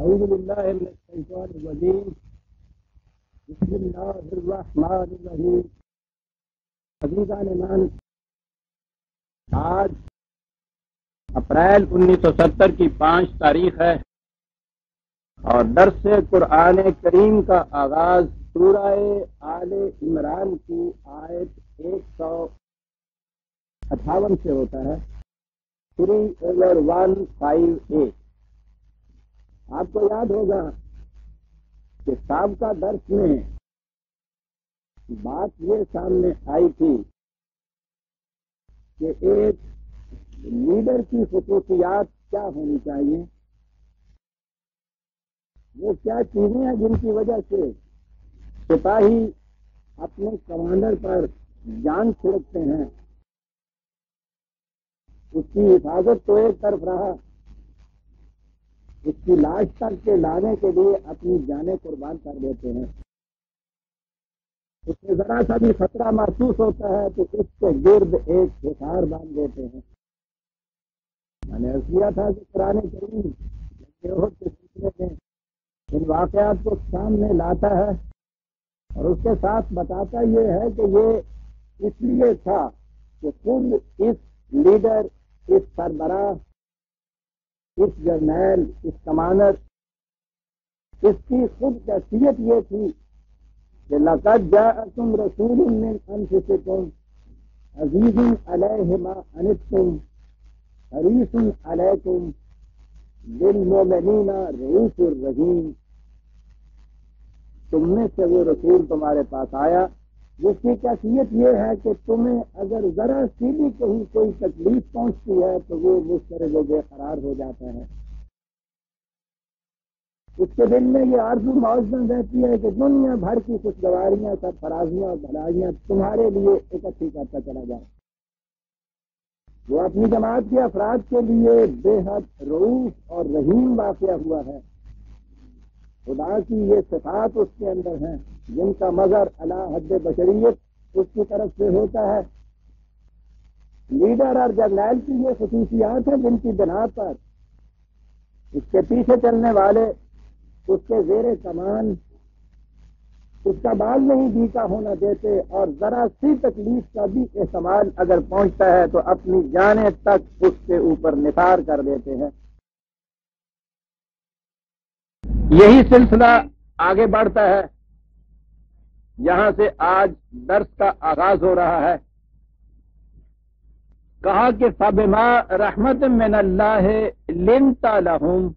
أعوذ بالله من الشيطان الرجيم. بسم الله الرحمن الرحيم. عزیزان ایمان آج اپریل انیس سو ستر کی پانچ تاریخ ہے اور درس قرآن کریم کا آغاز سورہ آل عمران کی آیت ایک سو اٹھاون سے ہوتا ہے۔ Three over one five eight آپ کو یاد ہوگا کہ سابقہ درس میں بات یہ سامنے آئی تھی کہ ایک لیڈر کی خصوصیات کیا ہونی چاہیے؟ وہ کیا چیزیں ہیں جن کی وجہ سے سپاہی اپنے کمانڈر پر جان چھڑکتے ہیں؟ اس کی حفاظت تو ایک طرف رہا۔ اس کی لاش تک کے لانے کے لیے اپنی جانیں قربان کر دیتے ہیں۔ اس میں ذرا سا بھی خطرہ محسوس ہوتا ہے تو اس کے گرد ایک حسار باندھ دیتے ہیں۔ میں نے کیا تھا کہ پرانے کریم کے سلسلے میں ان واقعات کو سامنے لاتا ہے اور اس کے ساتھ بتاتا یہ ہے کہ یہ اس لیے تھا کہ خود اس لیڈر، اس سربراہ اس جرنیل، اس کمانر اس کی خود کیفیت یہ تھی کہ لقد جاءکم رسول من انفسکم عزیز علیہ ما انتم حریص علیکم بالمؤمنین رؤوف الرحیم۔ تم میں سے وہ رسول تمہارے پاس آیا جس کی کیفیت یہ ہے کہ تمہیں اگر ذرا سی بھی کہیں کوئی تکلیف پہنچتی ہے تو وہ مجھ طرح وہ بے قرار ہو جاتا ہے۔ اس کے دل میں یہ آرزو موزن رہتی ہے کہ دنیا بھر کی خوشگواریاں سب فرازیاں اور بھلائیاں تمہارے لیے اکٹھی کرتا چلا جائے۔ وہ اپنی جماعت کے افراد کے لیے بے حد روف اور رحیم واقعہ ہوا ہے۔ خدا کی یہ صفات اس کے اندر ہیں۔ جن کا مظہر اللہ حد بشریت اس کی طرف سے ہوتا ہے۔ لیڈر اور جرنیل کی یہ خصوصیات ہیں جن کی بنا پر اس کے پیچھے چلنے والے، اس کے زیر کمان اس کا بال نہیں بیتا ہونا دیتے اور ذرا سی تکلیف کا بھی استعمال اگر پہنچتا ہے تو اپنی جانے تک اس کے اوپر نثار کر دیتے ہیں۔ یہی سلسلہ آگے بڑھتا ہے۔ یہاں سے آج درس کا آغاز ہو رہا ہے۔ کہا کہ فبما رحمت من اللہ لنتا لہم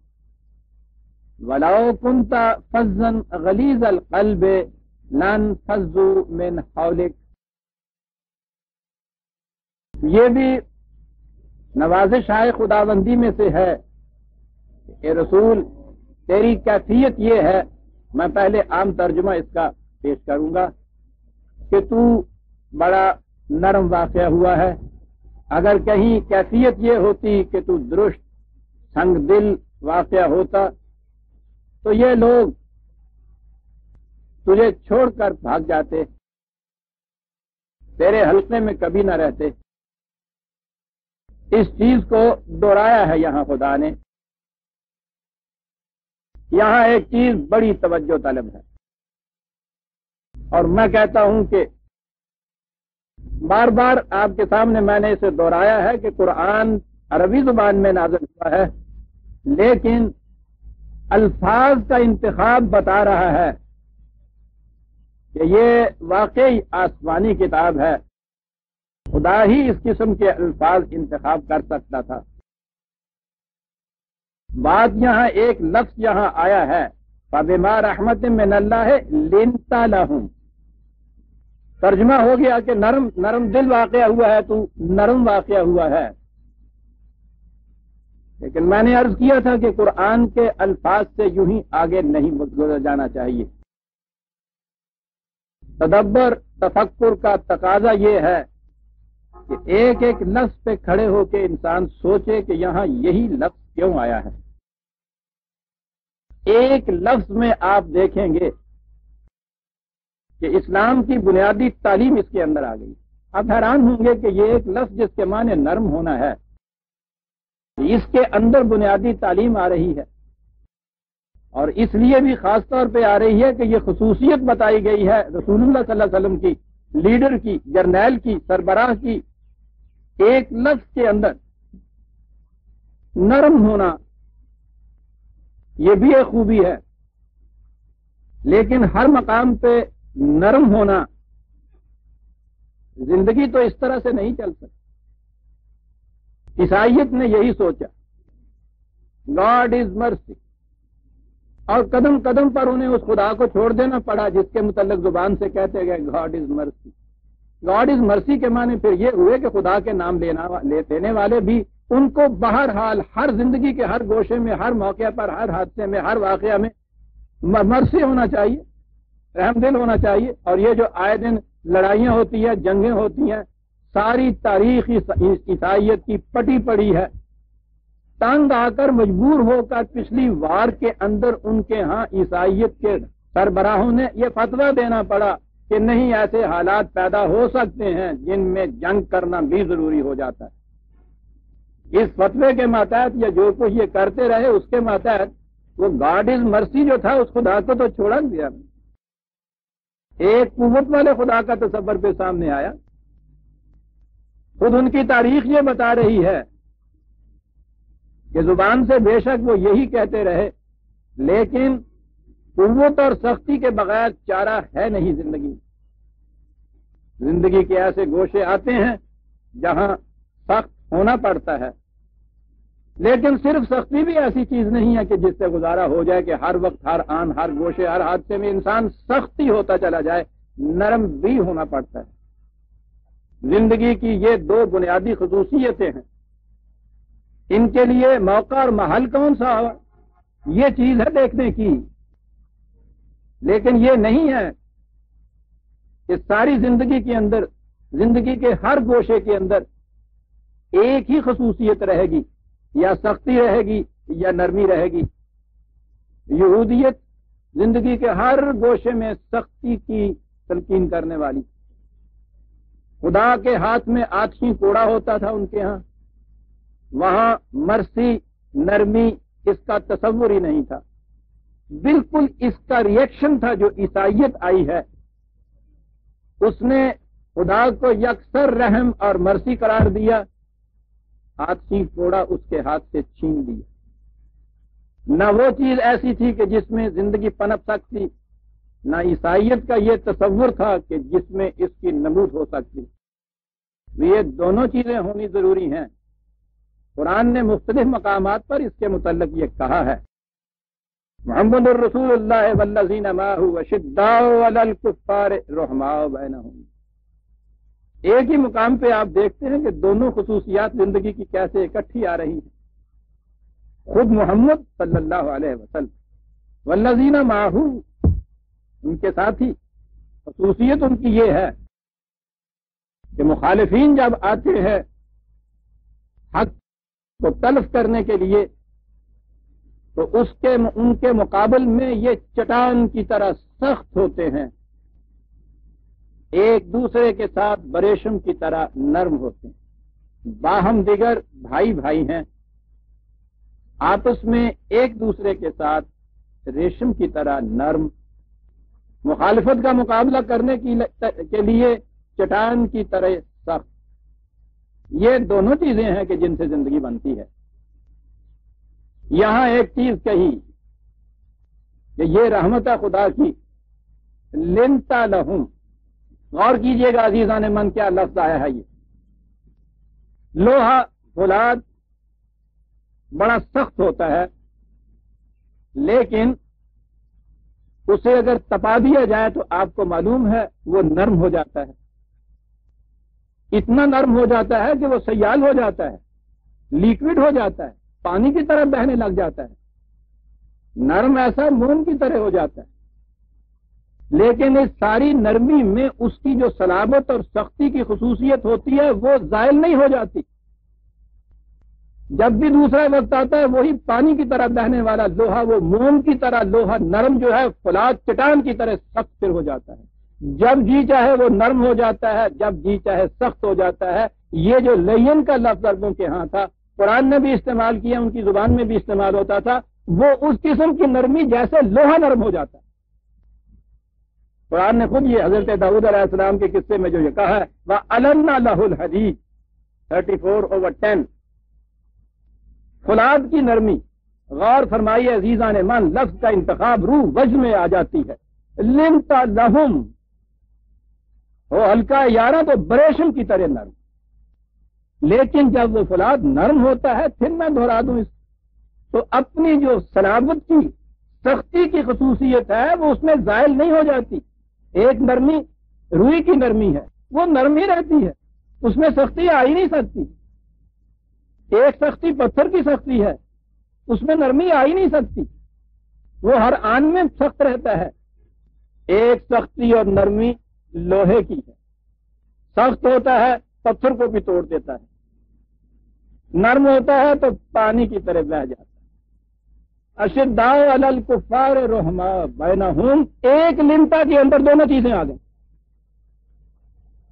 ولاؤ کنتا فزن غلیز القلب لن فزو من حولک یہ بھی نوازش آئے خداوندی میں سے ہے کہ رسول، تیری کیفیت یہ ہے۔ میں پہلے عام ترجمہ اس کا پیش کروں گا کہ تو بڑا نرم واقعہ ہوا ہے۔ اگر کہیں کیفیت یہ ہوتی کہ تو درست سنگ دل واقعہ ہوتا، تو یہ لوگ تجھے چھوڑ کر بھاگ جاتے، تیرے حلقے میں کبھی نہ رہتے۔ اس چیز کو دوہرایا ہے یہاں خدا نے۔ یہاں ایک چیز بڑی توجہ طلب ہے۔ اور میں کہتا ہوں کہ بار بار آپ کے سامنے میں نے اسے دوہرایا ہے کہ قرآن عربی زبان میں نازل ہوا ہے، لیکن الفاظ کا انتخاب بتا رہا ہے کہ یہ واقعی آسمانی کتاب ہے۔ خدا ہی اس قسم کے الفاظ انتخاب کر سکتا تھا۔ بات یہاں ایک لفظ یہاں آیا ہے۔ فبما رحمت میں اللہ ہے لینتا لہم۔ ترجمہ ہو گیا کہ نرم نرم دل واقعہ ہوا ہے تو نرم واقعہ ہوا ہے۔ لیکن میں نے عرض کیا تھا کہ قرآن کے الفاظ سے یوں ہی آگے نہیں گزر، جانا چاہیے۔ تدبر، تفکر کا تقاضا یہ ہے کہ ایک ایک لفظ پہ کھڑے ہو کے انسان سوچے کہ یہاں یہی لفظ کیوں آیا ہے۔ ایک لفظ میں آپ دیکھیں گے کہ اسلام کی بنیادی تعلیم اس کے اندر آ گئی۔ آپ حیران ہوں گے کہ یہ ایک لفظ جس کے معنی نرم ہونا ہے، اس کے اندر بنیادی تعلیم آ رہی ہے۔ اور اس لیے بھی خاص طور پہ آ رہی ہے کہ یہ خصوصیت بتائی گئی ہے رسول اللہ صلی اللہ علیہ وسلم کی، لیڈر کی، جرنیل کی، سربراہ کی، ایک لفظ کے اندر نرم ہونا یہ بھی ایک خوبی ہے۔ لیکن ہر مقام پہ نرم ہونا زندگی تو اس طرح سے نہیں چل سکتی۔ عیسائیت نے یہی سوچا۔ گاڈ از مرسی۔ اور قدم قدم پر انہیں اس خدا کو چھوڑ دینا پڑا جس کے متعلق زبان سے کہتے گئے گاڈ از مرسی۔ گاڈ از مرسی کے معنی پھر یہ ہوئے کہ خدا کے نام لینا دینے والے بھی ان کو بہرحال ہر زندگی کے ہر گوشے میں، ہر موقع پر، ہر حادثے میں، ہر واقعہ میں مرسی ہونا چاہیے، رحم دل ہونا چاہیے۔ اور یہ جو آئے دن لڑائیاں ہوتی ہیں، جنگیں ہوتی ہیں، ساری تاریخ عیسائیت کی پٹی پڑی ہے۔ تنگ آ کر مجبور ہو کر پچھلی وار کے اندر ان کے ہاں عیسائیت کے سربراہوں نے یہ فتویٰ دینا پڑا کہ نہیں ایسے حالات پیدا ہو سکتے ہیں جن میں جنگ کرنا بھی ضروری ہو جاتا ہے۔ اس فتوے کے ماتحت یا جو کچھ یہ کرتے رہے، اس کے ماتحت وہ گاڈ از مرسی جو تھا، اس خدا کو تو چھوڑا دیا۔ ایک قوت والے خدا کا تصور پہ سامنے آیا۔ خود ان کی تاریخ یہ بتا رہی ہے کہ زبان سے بے شک وہ یہی کہتے رہے، لیکن قوت اور سختی کے بغیر چارہ ہے نہیں زندگی۔ زندگی کے ایسے گوشے آتے ہیں جہاں سخت ہونا پڑتا ہے۔ لیکن صرف سختی بھی ایسی چیز نہیں ہے کہ جس سے گزارا ہو جائے کہ ہر وقت، ہر آن، ہر گوشے، ہر حادثے میں انسان سختی ہوتا چلا جائے، نرم بھی ہونا پڑتا ہے۔ زندگی کی یہ دو بنیادی خصوصیتیں ہیں۔ ان کے لیے موقع اور محل کون سا ہو یہ چیز ہے دیکھنے کی۔ لیکن یہ نہیں ہے کہ ساری زندگی کے اندر، زندگی کے ہر گوشے کے اندر ایک ہی خصوصیت رہے گی۔ یا سختی رہے گی یا نرمی رہے گی۔ یہودیت زندگی کے ہر گوشے میں سختی کی تلقین کرنے والی۔ خدا کے ہاتھ میں آتشی کوڑا ہوتا تھا ان کے ہاں۔ وہاں مرسی، نرمی اس کا تصور ہی نہیں تھا۔ بالکل اس کا ریئیکشن تھا جو عیسائیت آئی ہے۔ اس نے خدا کو یکسر رحم اور مرسی قرار دیا۔ ہاتھی کوڑا اس کے ہاتھ سے چھین دیا نہ وہ چیز ایسی تھی کہ جس میں زندگی پنپ سکتی، نہ عیسائیت کا یہ تصور تھا کہ جس میں اس کی نمود ہو سکتی۔ یہ دونوں چیزیں ہونی ضروری ہیں۔ قرآن نے مختلف مقامات پر اس کے متعلق یہ کہا ہے۔ محمد الرسول اللہ ایک ہی مقام پہ آپ دیکھتے ہیں کہ دونوں خصوصیات زندگی کی کیسے اکٹھی آ رہی ہیں۔ خود محمد صلی اللہ علیہ وسلم، والذین ماہو ان کے ساتھ ہی خصوصیت ان کی یہ ہے کہ مخالفین جب آتے ہیں حق کو تلف کرنے کے لیے، تو اس کے، ان کے مقابل میں یہ چٹان کی طرح سخت ہوتے ہیں۔ ایک دوسرے کے ساتھ بریشم کی طرح نرم ہوتے ہیں۔ باہم دیگر بھائی بھائی ہیں۔ آپس میں ایک دوسرے کے ساتھ ریشم کی طرح نرم۔ مخالفت کا مقابلہ کرنے کے لیے چٹان کی طرح سخت۔ یہ دونوں چیزیں ہیں کہ جن سے زندگی بنتی ہے۔ یہاں ایک چیز کہی کہ یہ رحمت خدا کی، لنتا لہم۔ غور کیجیے گا عزیزہ نے من، کیا لفظ آیا ہے یہ؟ لوہا فولاد بڑا سخت ہوتا ہے، لیکن اسے اگر تپا دیا جائے تو آپ کو معلوم ہے وہ نرم ہو جاتا ہے۔ اتنا نرم ہو جاتا ہے کہ وہ سیال ہو جاتا ہے، لیکوڈ ہو جاتا ہے، پانی کی طرح بہنے لگ جاتا ہے۔ نرم ایسا موم کی طرح ہو جاتا ہے۔ لیکن اس ساری نرمی میں اس کی جو سلابت اور سختی کی خصوصیت ہوتی ہے، وہ زائل نہیں ہو جاتی۔ جب بھی دوسرا وقت آتا ہے، وہی پانی کی طرح بہنے والا لوہا، وہ موم کی طرح لوہا، نرم جو ہے فلاد چٹان کی طرح سخت پھر ہو جاتا ہے۔ جب جی چاہے وہ نرم ہو جاتا ہے، جب جی چاہے سخت ہو جاتا ہے۔ یہ جو لین کا لفظ اربوں کے ہاں تھا، قرآن نے بھی استعمال کیا، ان کی زبان میں بھی استعمال ہوتا تھا، وہ اس قسم کی نرمی جیسے لوہا نرم ہو جاتا ہے۔ قرآن نے خود یہ حضرت داود علیہ السلام کے قصے میں جو یہ کہا ہے وہ النا لہ الحدیث تھرٹی فور اوور ٹین فلاد کی نرمی۔ غور فرمائی عزیزہ نے من لفظ کا انتخاب روح وج میں آ جاتی ہے۔ لمتا لہم وہ ہلکا یارہ تو بریشم کی طرح نرم۔ لیکن جب وہ فلاد نرم ہوتا ہے، پھر میں دہرا دوں اس۔ تو اپنی جو سلامت کی، سختی کی خصوصیت ہے، وہ اس میں زائل نہیں ہو جاتی۔ ایک نرمی روئی کی نرمی ہے، وہ نرمی رہتی ہے، اس میں سختی آ ہی نہیں سکتی۔ ایک سختی پتھر کی سختی ہے، اس میں نرمی آ ہی نہیں سکتی۔ وہ ہر آن میں سخت رہتا ہے۔ ایک سختی اور نرمی لوہے کی ہے۔ سخت ہوتا ہے، پتھر کو بھی توڑ دیتا ہے۔ نرم ہوتا ہے تو پانی کی طرح بہ جاتا ہے۔ الکفار رحما بینا ہوں۔ ایک لمتا کے اندر دونوں چیزیں آ گئیں۔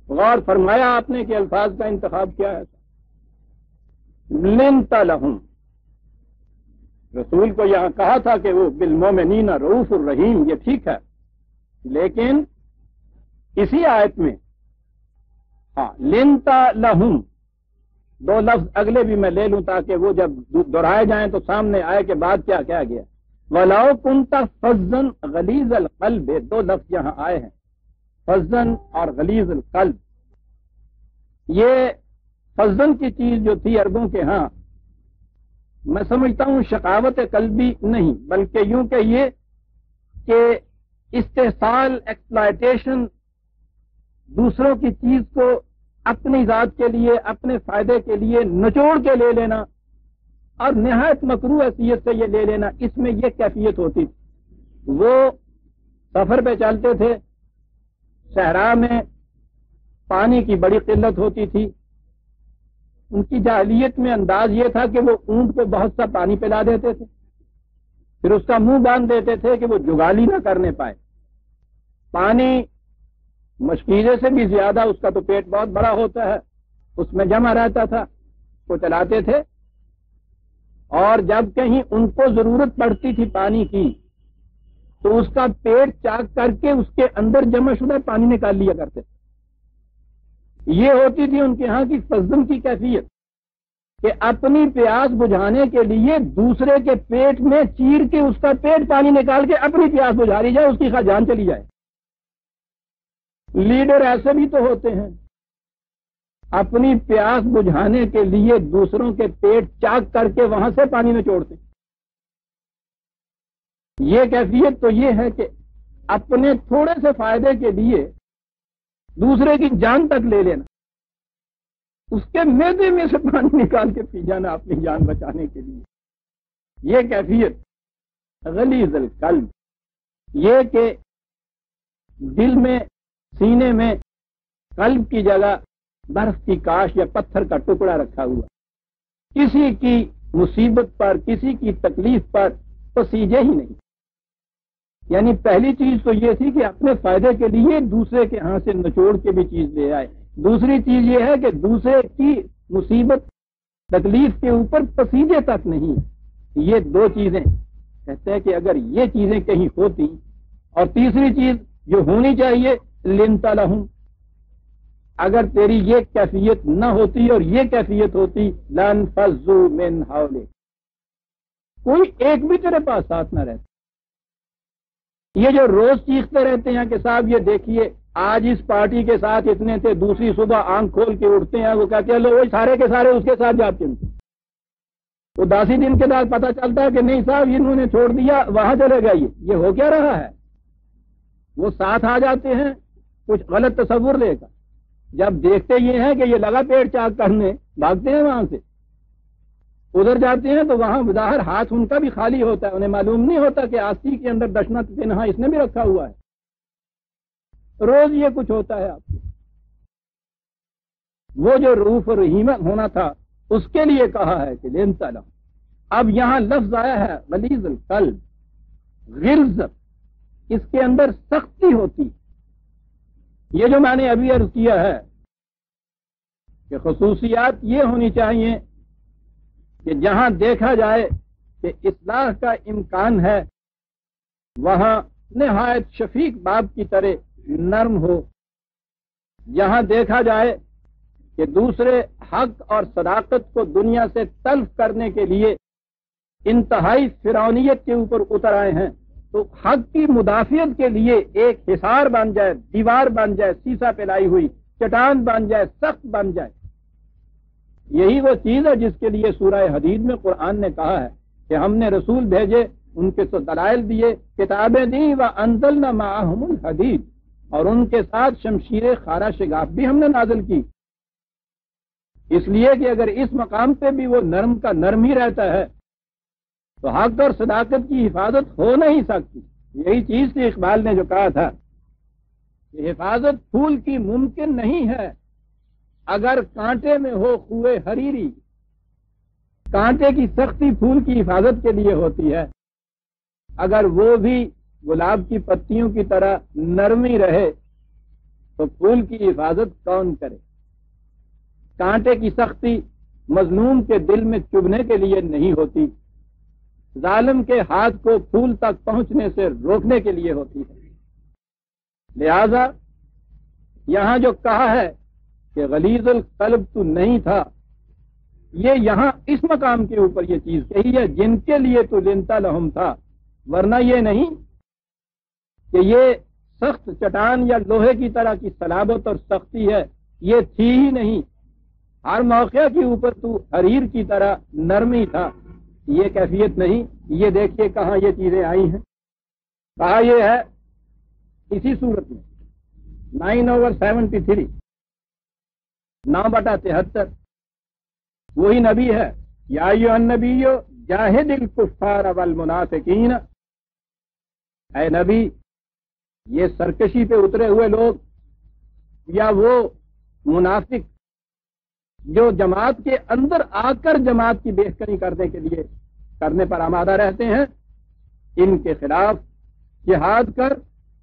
غور فرمایا آپ نے کہ الفاظ کا انتخاب کیا ہے۔ لنتا لہم۔ رسول کو یہاں کہا تھا کہ وہ بل مومنین روف الرحیم، یہ ٹھیک ہے۔ لیکن اسی آیت میں ہاں لنتا لہم۔ دو لفظ اگلے بھی میں لے لوں تاکہ وہ جب دہرائے جائیں تو سامنے آئے کے بعد کیا کیا گیا۔ ولاؤ کنتا فضن غلیز القلب، دو لفظ یہاں آئے ہیں۔ فضن اور غلیز القلب۔ یہ فضن کی چیز جو تھی اربوں کے ہاں میں سمجھتا ہوں شکاوت قلبی نہیں، بلکہ یوں کہ یہ کہ استحصال ایکسپلائٹیشن دوسروں کی چیز کو اپنی ذات کے لیے، اپنے فائدے کے لیے نچوڑ کے لے لینا اور نہایت مکرو حیثیت سے یہ لے لینا، اس میں یہ کیفیت ہوتی تھی۔ وہ سفر پہ چلتے تھے، صحرا میں پانی کی بڑی قلت ہوتی تھی۔ ان کی جاہلیت میں انداز یہ تھا کہ وہ اونٹ کو بہت سا پانی پلا دیتے تھے۔ پھر اس کا منہ باندھ دیتے تھے کہ وہ جگالی نہ کرنے پائے۔ پانی مشکیزے سے بھی زیادہ اس کا تو پیٹ بہت بڑا ہوتا ہے۔ اس میں جمع رہتا تھا۔ وہ چلاتے تھے۔ اور جب کہیں ان کو ضرورت پڑتی تھی پانی کی، تو اس کا پیٹ چاک کر کے اس کے اندر جمع شدہ پانی نکال لیا کرتے۔ تھے یہ ہوتی تھی ان کے ہاں کی فضم کی کیفیت کہ اپنی پیاس بجھانے کے لیے دوسرے کے پیٹ میں چیر کے اس کا پیٹ پانی نکال کے اپنی پیاس بجھا لی جائے، اس کی جان چلی جائے۔ لیڈر ایسے بھی تو ہوتے ہیں۔ اپنی پیاس بجھانے کے لیے دوسروں کے پیٹ چاک کر کے وہاں سے پانی میں چھوڑتے یہ کیفیت تو یہ ہے کہ اپنے تھوڑے سے فائدے کے لیے دوسرے کی جان تک لے لینا۔ اس کے میدے میں سے پانی نکال کے پی جانا اپنی جان بچانے کے لیے۔ یہ کیفیت غلیظ القلب۔ یہ کہ دل میں سینے میں قلب کی جگہ برف کی کاش یا پتھر کا ٹکڑا رکھا ہوا۔ کسی کی مصیبت پر، کسی کی تکلیف پر پسیجے ہی نہیں۔ یعنی پہلی چیز تو یہ تھی کہ اپنے فائدے کے لیے دوسرے کے ہاں سے نچوڑ کے بھی چیز لے آئے۔ دوسری چیز یہ ہے کہ دوسرے کی مصیبت، تکلیف کے اوپر پسیجے تک نہیں۔ یہ دو چیزیں۔ کہتے ہیں کہ اگر یہ چیزیں کہیں ہوتی اور تیسری چیز جو ہونی چاہیے لنتا لہوں اگر تیری یہ کیفیت نہ ہوتی اور یہ کیفیت ہوتی، لن فضو من ہاؤلے کوئی ایک بھی تیرے پاس ساتھ نہ رہتا۔ یہ جو روز چیختے رہتے ہیں کہ صاحب یہ دیکھیے، آج اس پارٹی کے ساتھ اتنے تھے، دوسری صبح آنکھ کھول کے اٹھتے ہیں، وہ کہتے ہیں، لو وہ سارے کے سارے اس کے ساتھ جاتے ہیں۔ تو داسی دن کے بعد پتا چلتا ہے کہ نہیں صاحب، انہوں نے چھوڑ دیا، وہاں چلے گا یہ ہو کیا رہا ہے؟ وہ ساتھ آ جاتے ہیں کچھ غلط تصور لے کر۔ جب دیکھتے یہ ہیں کہ یہ لگا پیٹ چاک کرنے، بھاگتے ہیں وہاں سے۔ ادھر جاتے ہیں تو وہاں ظاہر ہاتھ ان کا بھی خالی ہوتا ہے، انہیں معلوم نہیں ہوتا کہ آستی کے اندر دشنا تنہا اس نے بھی رکھا ہوا ہے۔ روز یہ کچھ ہوتا ہے آپ کو۔ وہ جو روف رحیمت ہونا تھا، اس کے لیے کہا ہے کہ لین تعلق اب یہاں لفظ آیا ہے ولیز القلب غلز اس کے اندر سختی ہوتی۔ یہ جو میں نے ابھی عرض کیا ہے کہ خصوصیات یہ ہونی چاہیے کہ جہاں دیکھا جائے کہ اصلاح کا امکان ہے، وہاں نہایت شفیق باپ کی طرح نرم ہو۔ یہاں دیکھا جائے کہ دوسرے حق اور صداقت کو دنیا سے تلف کرنے کے لیے انتہائی فرونیت کے اوپر اتر آئے ہیں۔ تو حق کی مدافعت کے لیے ایک حصار بن جائے، دیوار بن جائے سیسا پلائی ہوئی، چٹان بن جائے، سخت بن جائے۔ یہی وہ چیز ہے جس کے لیے سورہ حدید میں قرآن نے کہا ہے کہ ہم نے رسول بھیجے، ان کے دلائل دیے، کتابیں دی و انزل نہ معاہم الحدید اور ان کے ساتھ شمشیر خارا شگاف بھی ہم نے نازل کی۔ اس لیے کہ اگر اس مقام پہ بھی وہ نرم کا نرم ہی رہتا ہے تو حق اور صداقت کی حفاظت ہو نہیں سکتی۔ یہی چیز تھی اقبال نے جو کہا تھا کہ حفاظت پھول کی ممکن نہیں ہے۔ اگر کانٹے میں ہو خوئے حریری، کانٹے کی سختی پھول کی حفاظت کے لیے ہوتی ہے۔ اگر وہ بھی گلاب کی پتیوں کی طرح نرمی رہے، تو پھول کی حفاظت کون کرے؟ کانٹے کی سختی مظلوم کے دل میں چبھنے کے لیے نہیں ہوتی۔ ظالم کے ہاتھ کو پھول تک پہنچنے سے روکنے کے لیے ہوتی ہے۔ لہذا یہاں جو کہا ہے کہ غلیظ القلب تو نہیں تھا، یہ یہاں اس مقام کے اوپر یہ چیز کہی ہے، جن کے لیے تو لنتا لہم تھا۔ ورنہ یہ نہیں کہ یہ سخت چٹان یا لوہے کی طرح کی سلابت اور سختی ہے، یہ تھی ہی نہیں۔ ہر موقع کے اوپر تو حریر کی طرح نرمی تھا۔ یہ کیفیت نہیں، یہ دیکھیے کہاں یہ چیزیں آئی ہیں۔ کہا یہ ہے، اسی صورت میں نائن اوور سیونٹی تھری نو بٹا تہتر، وہی نبی ہے۔ یا نبی جاہد الکفار والمنافقین۔ اے نبی، یہ سرکشی پہ اترے ہوئے لوگ، یا وہ منافق جو جماعت کے اندر آ کر جماعت کی بہتری کرنے کے لیے کرنے پر آمادہ رہتے ہیں، ان کے خلاف جہاد کر،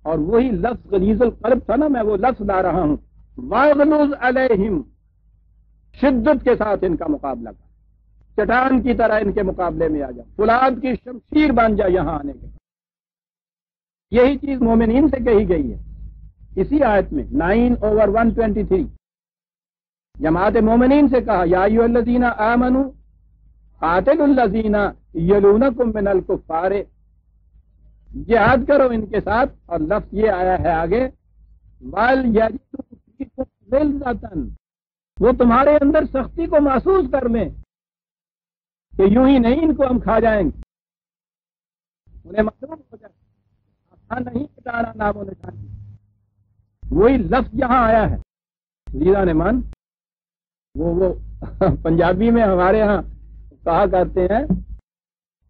اور وہی لفظ غلیظ القلب تھا نا، میں وہ لفظ لا رہا ہوں۔ واغلوز علیہم، شدت کے ساتھ ان کا مقابلہ کر۔ چٹان کی طرح ان کے مقابلے میں آ جا فلاد کی شمشیر بن جا یہاں آنے کے۔ یہی چیز مومنین سے کہی گئی ہے۔ اسی آیت میں nine over one twenty three. جماعت مومنین سے کہا، یا ایو الزین آمن قاتل الزین یلون من الکفار. جہاد کرو ان کے ساتھ۔ اور لفظ یہ آیا ہے آگے وہ تمہارے اندر سختی کو محسوس کر لیں کہ یوں ہی نہیں ان کو ہم کھا جائیں گے۔ انہیں معلوم ہو جائے آسان نہیں کٹانا نام و نشان وہی لفظ یہاں آیا ہے۔ لیلا نے مان وہ وہ پنجابی میں ہمارے ہاں کہا کرتے ہیں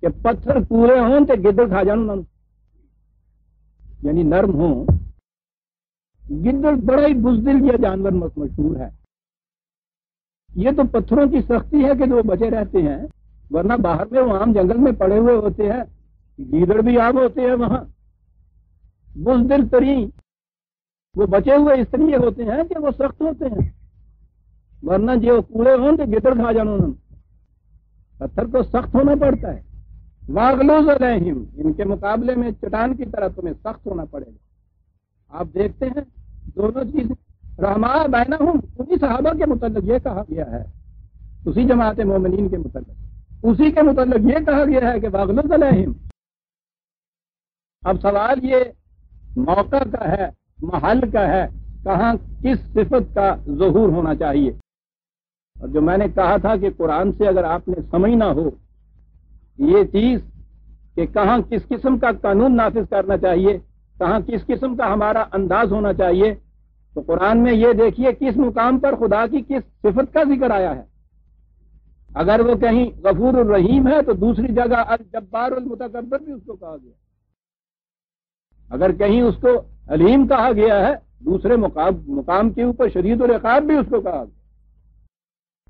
کہ پتھر پورے ہوں تو گدڑ کھا جان یعنی نرم ہوں۔ گدڑ بڑا ہی بزدل یہ جانور مشہور ہے۔ یہ تو پتھروں کی سختی ہے کہ وہ بچے رہتے ہیں، ورنہ باہر میں وہ عام جنگل میں پڑے ہوئے ہوتے ہیں۔ گیدڑ بھی عام ہوتے ہیں وہاں۔ بزدل ترین۔ وہ بچے ہوئے اس لیے ہوتے ہیں کہ وہ سخت ہوتے ہیں۔ ورنہ جو کوڑے ہوں تو گدڑ کھا جانا پتھر کو سخت ہونا پڑتا ہے۔ واغلوز علیہم، ان کے مقابلے میں چٹان کی طرح تمہیں سخت ہونا پڑے گا۔ آپ دیکھتے ہیں، دونوں چیزیں۔ رحما بہنا ہوں اسی صحابہ کے متعلق یہ کہا گیا ہے۔ اسی جماعت مومنین کے متعلق۔ اسی کے متعلق یہ کہا گیا ہے کہ واغلوز علیہم۔ اب سوال یہ موقع کا ہے، محل کا ہے، کہاں کس صفت کا ظہور ہونا چاہیے؟ اور جو میں نے کہا تھا کہ قرآن سے اگر آپ نے سمجھنا ہو، یہ چیز کہ کہاں کس قسم کا قانون نافذ کرنا چاہیے، کہاں کس قسم کا ہمارا انداز ہونا چاہیے، تو قرآن میں یہ دیکھیے کس مقام پر خدا کی کس صفت کا ذکر آیا ہے۔ اگر وہ کہیں غفور الرحیم ہے، تو دوسری جگہ الجبار المتکبر بھی اس کو کہا گیا۔ اگر کہیں اس کو علیم کہا گیا ہے، دوسرے مقام کے اوپر شدید الرقاب بھی اس کو کہا گیا۔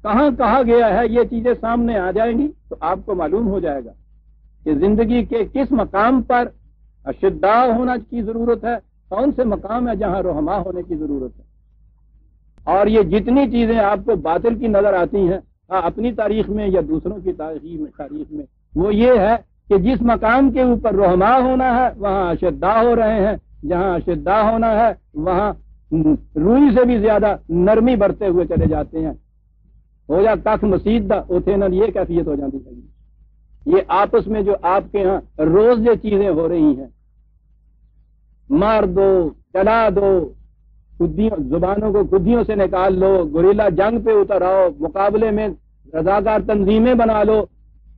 کہاں کہا گیا ہے یہ چیزیں سامنے آ جائیں گی تو آپ کو معلوم ہو جائے گا کہ زندگی کے کس مقام پر اشدا ہونا کی ضرورت ہے، کون سے مقام ہے جہاں رحما ہونے کی ضرورت ہے۔ اور یہ جتنی چیزیں آپ کو باطل کی نظر آتی ہیں، اپنی تاریخ میں یا دوسروں کی تاریخ میں تاریخ میں، وہ یہ ہے کہ جس مقام کے اوپر رحما ہونا ہے، وہاں اشدا ہو رہے ہیں۔ جہاں اشدا ہونا ہے، وہاں روئی سے بھی زیادہ نرمی برتے ہوئے چلے جاتے ہیں۔ ہو جا کخ مسیح اتنے نہ یہ کیفیت ہو جاتی ہے۔ یہ آپس میں جو آپ کے ہاں روز یہ چیزیں ہو رہی ہیں، مار دو، چلا دو زبانوں کو گدیوں سے نکال لو گریلا جنگ پہ اتر آؤ، مقابلے میں رضاکار تنظیمیں بنا لو،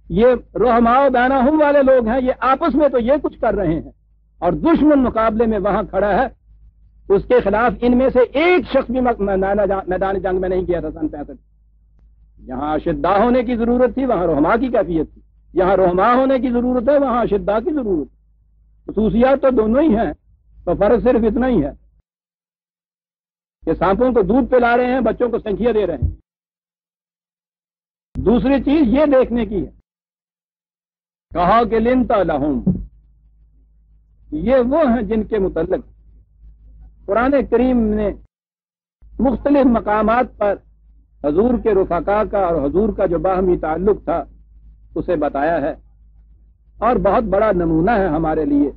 یہ روحماؤ بینا ہوں والے لوگ ہیں، یہ آپس میں تو یہ کچھ کر رہے ہیں۔ اور دشمن مقابلے میں وہاں کھڑا ہے، اس کے خلاف ان میں سے ایک شخص بھی میدان جنگ میں نہیں کیا تھا، سن پینسٹھ۔ جہاں شدہ ہونے کی ضرورت تھی، وہاں رحما کی کیفیت تھی۔ یہاں رحما ہونے کی ضرورت ہے، وہاں شدہ کی ضرورت خصوصیات تو دونوں ہی ہیں، تو فرق صرف اتنا ہی ہے کہ سانپوں کو دودھ پلا رہے ہیں، بچوں کو سنکھیا دے رہے ہیں۔ دوسری چیز یہ دیکھنے کی ہے، کہا کہ لنتا لہم، یہ وہ ہیں جن کے متعلق قرآن کریم نے مختلف مقامات پر حضور کے رفقا کا اور حضور کا جو باہمی تعلق تھا، اسے بتایا ہے۔ اور بہت بڑا نمونہ ہے ہمارے لیے۔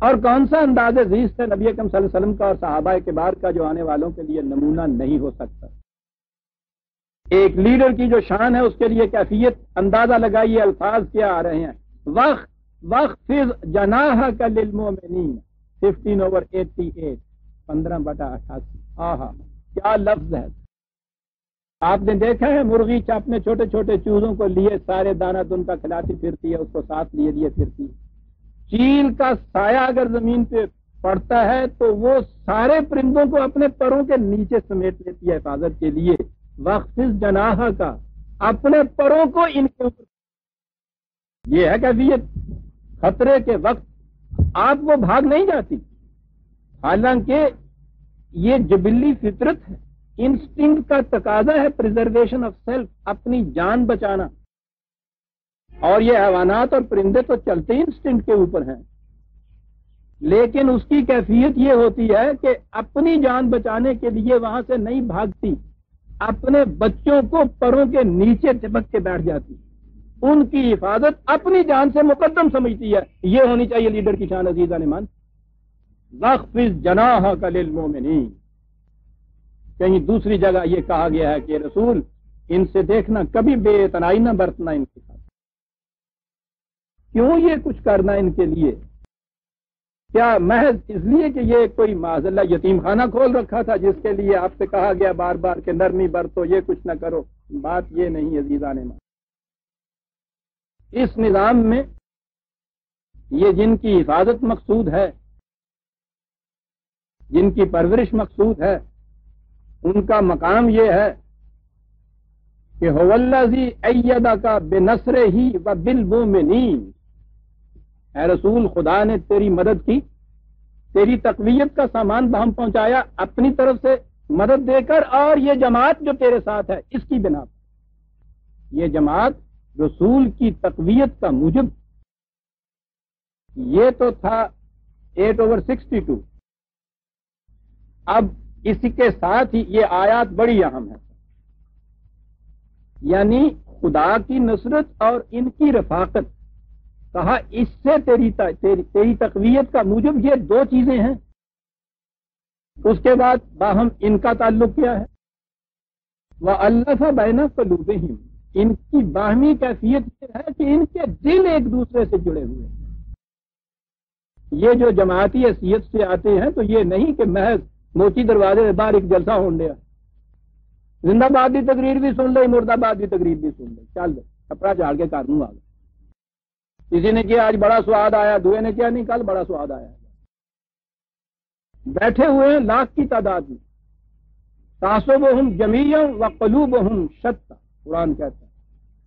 اور کون سا انداز عزیز سے نبی اکم صلی اللہ علیہ وسلم کا اور صحابہ کے بار کا جو آنے والوں کے لیے نمونہ نہیں ہو سکتا؟ ایک لیڈر کی جو شان ہے، اس کے لیے کیفیت اندازہ لگائیے، الفاظ کیا آ رہے ہیں۔ وقت وقت جناح کا للمومنین ففٹین اوور ایٹی ایٹ پندرہ بٹا اٹھاسی۔ آہا، کیا لفظ ہے؟ آپ نے دیکھا ہے مرغی اپنے چھوٹے چھوٹے چوزوں کو لیے، سارے دانا دن کا کھلاتی پھرتی ہے، اس کو ساتھ لیے لیے پھرتی ہے۔ چیل کا سایہ اگر زمین پہ پڑتا ہے تو وہ سارے پرندوں کو اپنے پروں کے نیچے سمیٹ لیتی ہے حفاظت کے لیے۔ وقت جناح کا۔ اپنے پروں کو ان کے اوپر۔ یہ ہے کیفیت خطرے کے وقت آپ وہ بھاگ نہیں جاتی۔ حالانکہ یہ جبلی فطرت ہے۔ انسٹنگ کا تقاضا ہے پرزرویشن آف سیلف اپنی جان بچانا۔ اور یہ حیوانات اور پرندے تو چلتے ہی انسٹنٹ کے اوپر ہیں۔ لیکن اس کی کیفیت یہ ہوتی ہے کہ اپنی جان بچانے کے لیے وہاں سے نہیں بھاگتی، اپنے بچوں کو پروں کے نیچے چپک کے بیٹھ جاتی۔ ان کی حفاظت اپنی جان سے مقدم سمجھتی ہے۔ یہ ہونی چاہیے لیڈر کی شان عزیز علیمان وقف جناح کل مومنین کہیں دوسری جگہ یہ کہا گیا ہے کہ رسول ان سے دیکھنا کبھی بے اتنائی نہ برتنا ان کے ساتھ۔ کیوں یہ کچھ کرنا ان کے لیے؟ کیا محض اس لیے کہ یہ کوئی معذ اللہ یتیم خانہ کھول رکھا تھا جس کے لیے آپ سے کہا گیا بار بار کہ نرمی برتو، یہ کچھ نہ کرو؟ بات یہ نہیں عزیزہ نے اس نظام میں یہ جن کی حفاظت مقصود ہے، جن کی پرورش مقصود ہے ان کا مقام یہ ہے کہ ہوزی ایدا کا بے نسر ہی و بل بو میں اے رسول، خدا نے تیری مدد کی، تیری تقویت کا سامان بہم پہنچایا اپنی طرف سے مدد دے کر، اور یہ جماعت جو تیرے ساتھ ہے، اس کی بنا پر۔ یہ جماعت رسول کی تقویت کا موجب۔ یہ تو تھا ایٹ اوور سکسٹی ٹو اب اسی کے ساتھ ہی یہ آیات بڑی اہم ہے یعنی خدا کی نصرت اور ان کی رفاقت۔ کہا، اس سے تیری تیری تقویت کا موجب یہ دو چیزیں ہیں۔ اس کے بعد باہم ان کا تعلق کیا ہے۔ وہ اللہ سا بینا قلوبہم ہی ان کی باہمی کیفیت یہ ہے کہ ان کے دل ایک دوسرے سے جڑے ہوئے ہیں۔ یہ جو جماعتی حیثیت سے آتے ہیں تو یہ نہیں کہ محض موچی دروازے باہر ایک جلسہ ہو گیا زندہ باد کی تقریر بھی سن لے مرد آباد کی تقریر بھی سن لے چل کپڑا چاڑ کے کر دوں گا کسی نے کیا آج بڑا سواد آیا۔ دوے نے کیا نہیں، کل بڑا سواد آیا۔ بیٹھے ہوئے ہیں لاکھ کی تعداد میں۔ تاسو بہم جمیم و قلوب بہم شتا۔ قرآن کہتا ہے۔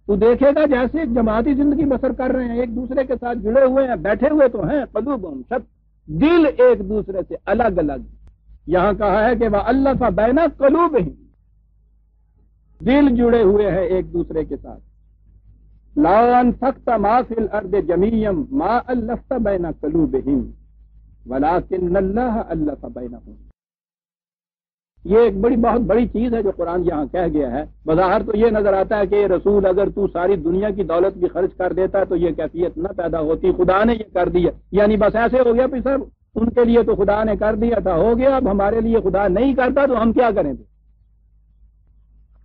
تو دیکھے گا جیسے جماعتی زندگی بسر کر رہے ہیں، ایک دوسرے کے ساتھ جڑے ہوئے ہیں، بیٹھے ہوئے تو ہیں قلوب بہم شت دل ایک دوسرے سے الگ الگ۔ یہاں کہا ہے کہ وہ اللہ کا بینا قلوب ہی دل جڑے ہوئے ہیں ایک دوسرے کے ساتھ۔ لان سخت ما فل ارد جمیم ما اللہ بینا کلو بہم ولا اللہ اللہ کا بینا ہوں یہ ایک بڑی بہت بڑی چیز ہے جو قرآن یہاں کہہ گیا ہے۔ بظاہر تو یہ نظر آتا ہے کہ رسول اگر تو ساری دنیا کی دولت بھی خرچ کر دیتا تو یہ کیفیت نہ پیدا ہوتی، خدا نے یہ کر دیا۔ یعنی بس ایسے ہو گیا پھر سر ان کے لیے تو خدا نے کر دیا تھا، ہو گیا، اب ہمارے لیے خدا نہیں کرتا تو ہم کیا کریں گے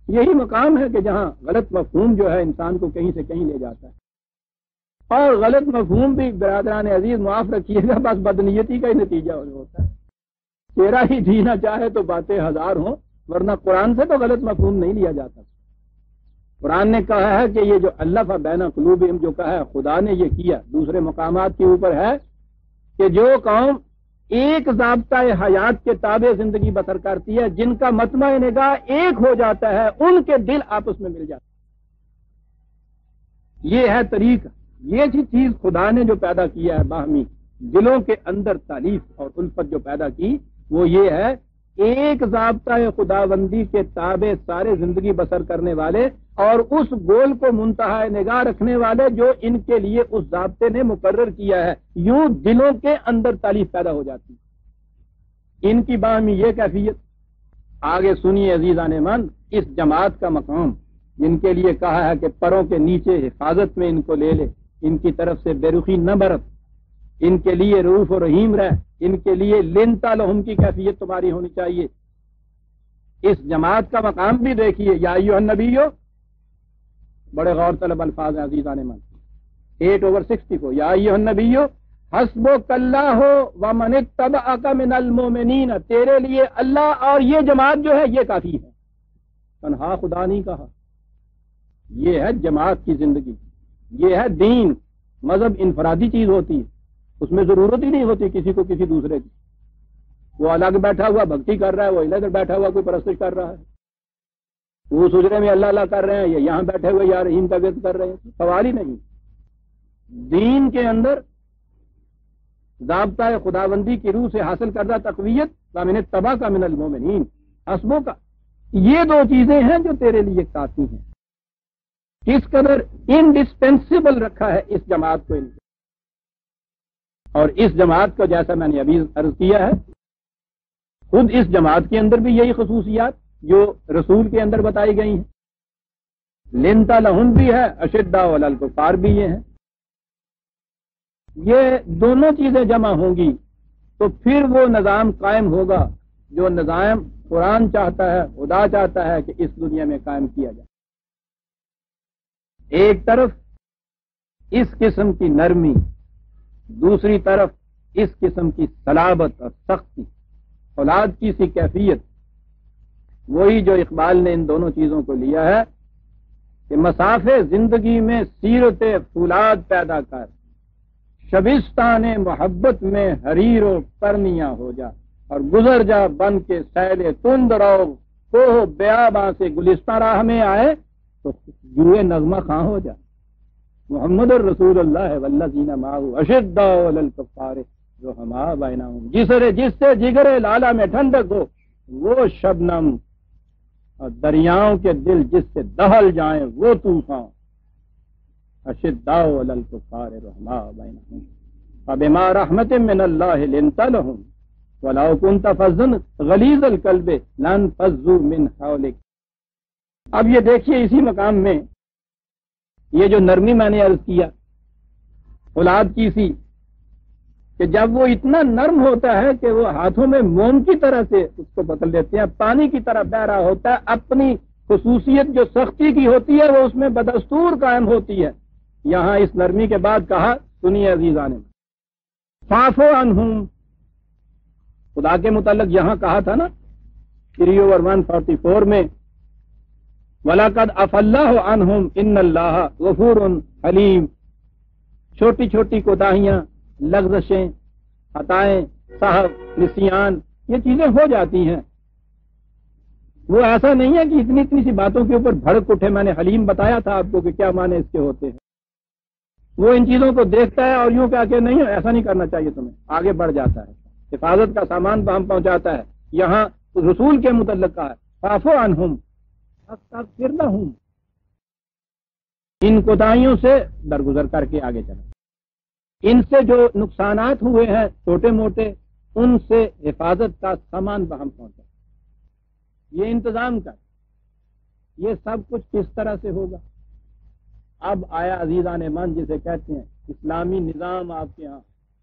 یہی مقام ہے کہ جہاں غلط مفہوم جو ہے انسان کو کہیں سے کہیں لے جاتا ہے۔ اور غلط مفہوم بھی برادران عزیز معاف رکھیے گا، بس بدنیتی کا ہی نتیجہ ہوتا ہے۔ تیرا ہی جینا چاہے تو باتیں ہزار ہوں، ورنہ قرآن سے تو غلط مفہوم نہیں لیا جاتا۔ قرآن نے کہا ہے کہ یہ جو اللہ کا بین قلوب جو کہا ہے، خدا نے یہ کیا۔ دوسرے مقامات کے اوپر ہے کہ جو قوم ایک ضابطۂ حیات کے تابع زندگی بسر کرتی ہے، جن کا متمع نگاہ ایک ہو جاتا ہے، ان کے دل آپس میں مل جاتے یہ ہے طریقہ۔ یہ جی چیز خدا نے جو پیدا کیا ہے، باہمی دلوں کے اندر تعلیف اور الفت جو پیدا کی، وہ یہ ہے ایک ضابطۂ خدا بندی کے تابع سارے زندگی بسر کرنے والے اور اس گول کو منتہا نگاہ رکھنے والے جو ان کے لیے اس ضابطے نے مقرر کیا ہے۔ یوں دلوں کے اندر تعلیف پیدا ہو جاتی ان کی باہمی یہ کیفیت۔ آگے سنیے عزیزہ نے من اس جماعت کا مقام۔ جن کے لیے کہا ہے کہ پروں کے نیچے حفاظت میں ان کو لے لے۔ ان کی طرف سے بے رخی نہ برت۔ ان کے لیے روف و رحیم رہ۔ ان کے لیے لنتا لہم کی کیفیت تمہاری ہونی چاہیے۔ اس جماعت کا مقام بھی دیکھیے، یا نبیو بڑے غور طلب الفاظ ہیں عزیزان من۔ ایٹ اوور سکسٹی کو یا نبیو حسب و کلّہ ہو و من تب من المومنین، تیرے لیے اللہ اور یہ جماعت جو ہے، یہ کافی ہے۔ تنہا خدا نہیں کہا۔ یہ ہے جماعت کی زندگی۔ یہ ہے دین۔ مذہب انفرادی چیز ہوتی ہے۔ اس میں ضرورت ہی نہیں ہوتی کسی کو کسی دوسرے کی۔ وہ الگ بیٹھا ہوا بھکتی کر رہا ہے، وہ ادھر بیٹھا ہوا کوئی پرست کر رہا ہے۔ وہ سجرے میں اللہ اللہ کر رہے ہیں یا یہاں بیٹھے ہوئے یا رحیم کا ویت کر رہے ہیں۔ سوال ہی نہیں۔ دین کے اندر ضابطۂ خدا بندی کی روح سے حاصل کردہ تقویت کا تباہ کا من المومنین، حسبوں کا۔ یہ دو چیزیں ہیں جو تیرے لیے کافی ہیں۔ کس قدر انڈسپینسیبل رکھا ہے اس جماعت کو اور اس جماعت کو جیسا میں نے ابھی عرض کیا ہے، خود اس جماعت کے اندر بھی یہی خصوصیات جو رسول کے اندر بتائی گئی ہیں۔ لنتا لہن بھی ہے اشدا والکفار بھی یہ ہیں۔ یہ دونوں چیزیں جمع ہوں گی تو پھر وہ نظام قائم ہوگا جو نظام قرآن چاہتا ہے، خدا چاہتا ہے کہ اس دنیا میں قائم کیا جائے۔ ایک طرف اس قسم کی نرمی دوسری طرف اس قسم کی سلابت اور سختی، اولاد کی سی کیفیت، وہی جو اقبال نے ان دونوں چیزوں کو لیا ہے کہ مسافے زندگی میں سیرت فولاد پیدا کر، شبستان محبت میں حریر و پرنیاں ہو جا اور گزر جا بن کے سیل تند رو، کوہ بیا سے گلستہ راہ میں آئے تو جوئے نغمہ خاں ہو جا۔ محمد الرسول اللہ والذین معه اشداء الکفار، جو ہما بینہم جس رے جس سے جگر لالا میں ٹھنڈک ہو، وہ شبنم اور دریاؤں کے دل جس سے دہل جائیں، وہ طوفان۔ اشداء الکفار رحما بینہم فبما رحمت من اللہ لنت لهم ولو كنت فظن غلیظ القلب لن فزوا من حولك اب یہ دیکھیے اسی مقام میں یہ جو نرمی میں نے عرض کیا، اولاد کی سی، کہ جب وہ اتنا نرم ہوتا ہے کہ وہ ہاتھوں میں موم کی طرح سے اس کو بدل دیتے ہیں، پانی کی طرح بہ رہا ہوتا ہے، اپنی خصوصیت جو سختی کی ہوتی ہے، وہ اس میں بدستور قائم ہوتی ہے۔ یہاں اس نرمی کے بعد کہا، سنیے عزیزان نے فافو انہوں خدا کے متعلق یہاں کہا تھا نا three over one forty four میں ولاقد اف اللہ عنہم ان اللہ غفور حلیم چھوٹی چھوٹی کوتاہیاں، لغزشیں، عطائیں صاحب نسیان، یہ چیزیں ہو جاتی ہیں۔ وہ ایسا نہیں ہے کہ اتنی اتنی سی باتوں کے اوپر بھڑک اٹھے۔ میں نے حلیم بتایا تھا آپ کو کہ کیا معنی اس کے ہوتے ہیں۔ وہ ان چیزوں کو دیکھتا ہے اور یوں کہا کہ نہیں، ایسا نہیں کرنا چاہیے تمہیں۔ آگے بڑھ جاتا ہے۔ حفاظت کا سامان ہم پہنچاتا ہے۔ یہاں رسول کے متعلق کا ہے فافو عنہم نہ ہوں۔ ان کوتاہیوں سے درگزر کر کے آگے چلا ان سے جو نقصانات ہوئے ہیں چھوٹے موٹے، ان سے حفاظت کا سامان بہم پہنچا۔ یہ انتظام کر۔ یہ سب کچھ کس طرح سے ہوگا؟ اب آیا عزیزان من جسے کہتے ہیں، اسلامی نظام آپ کے ہاں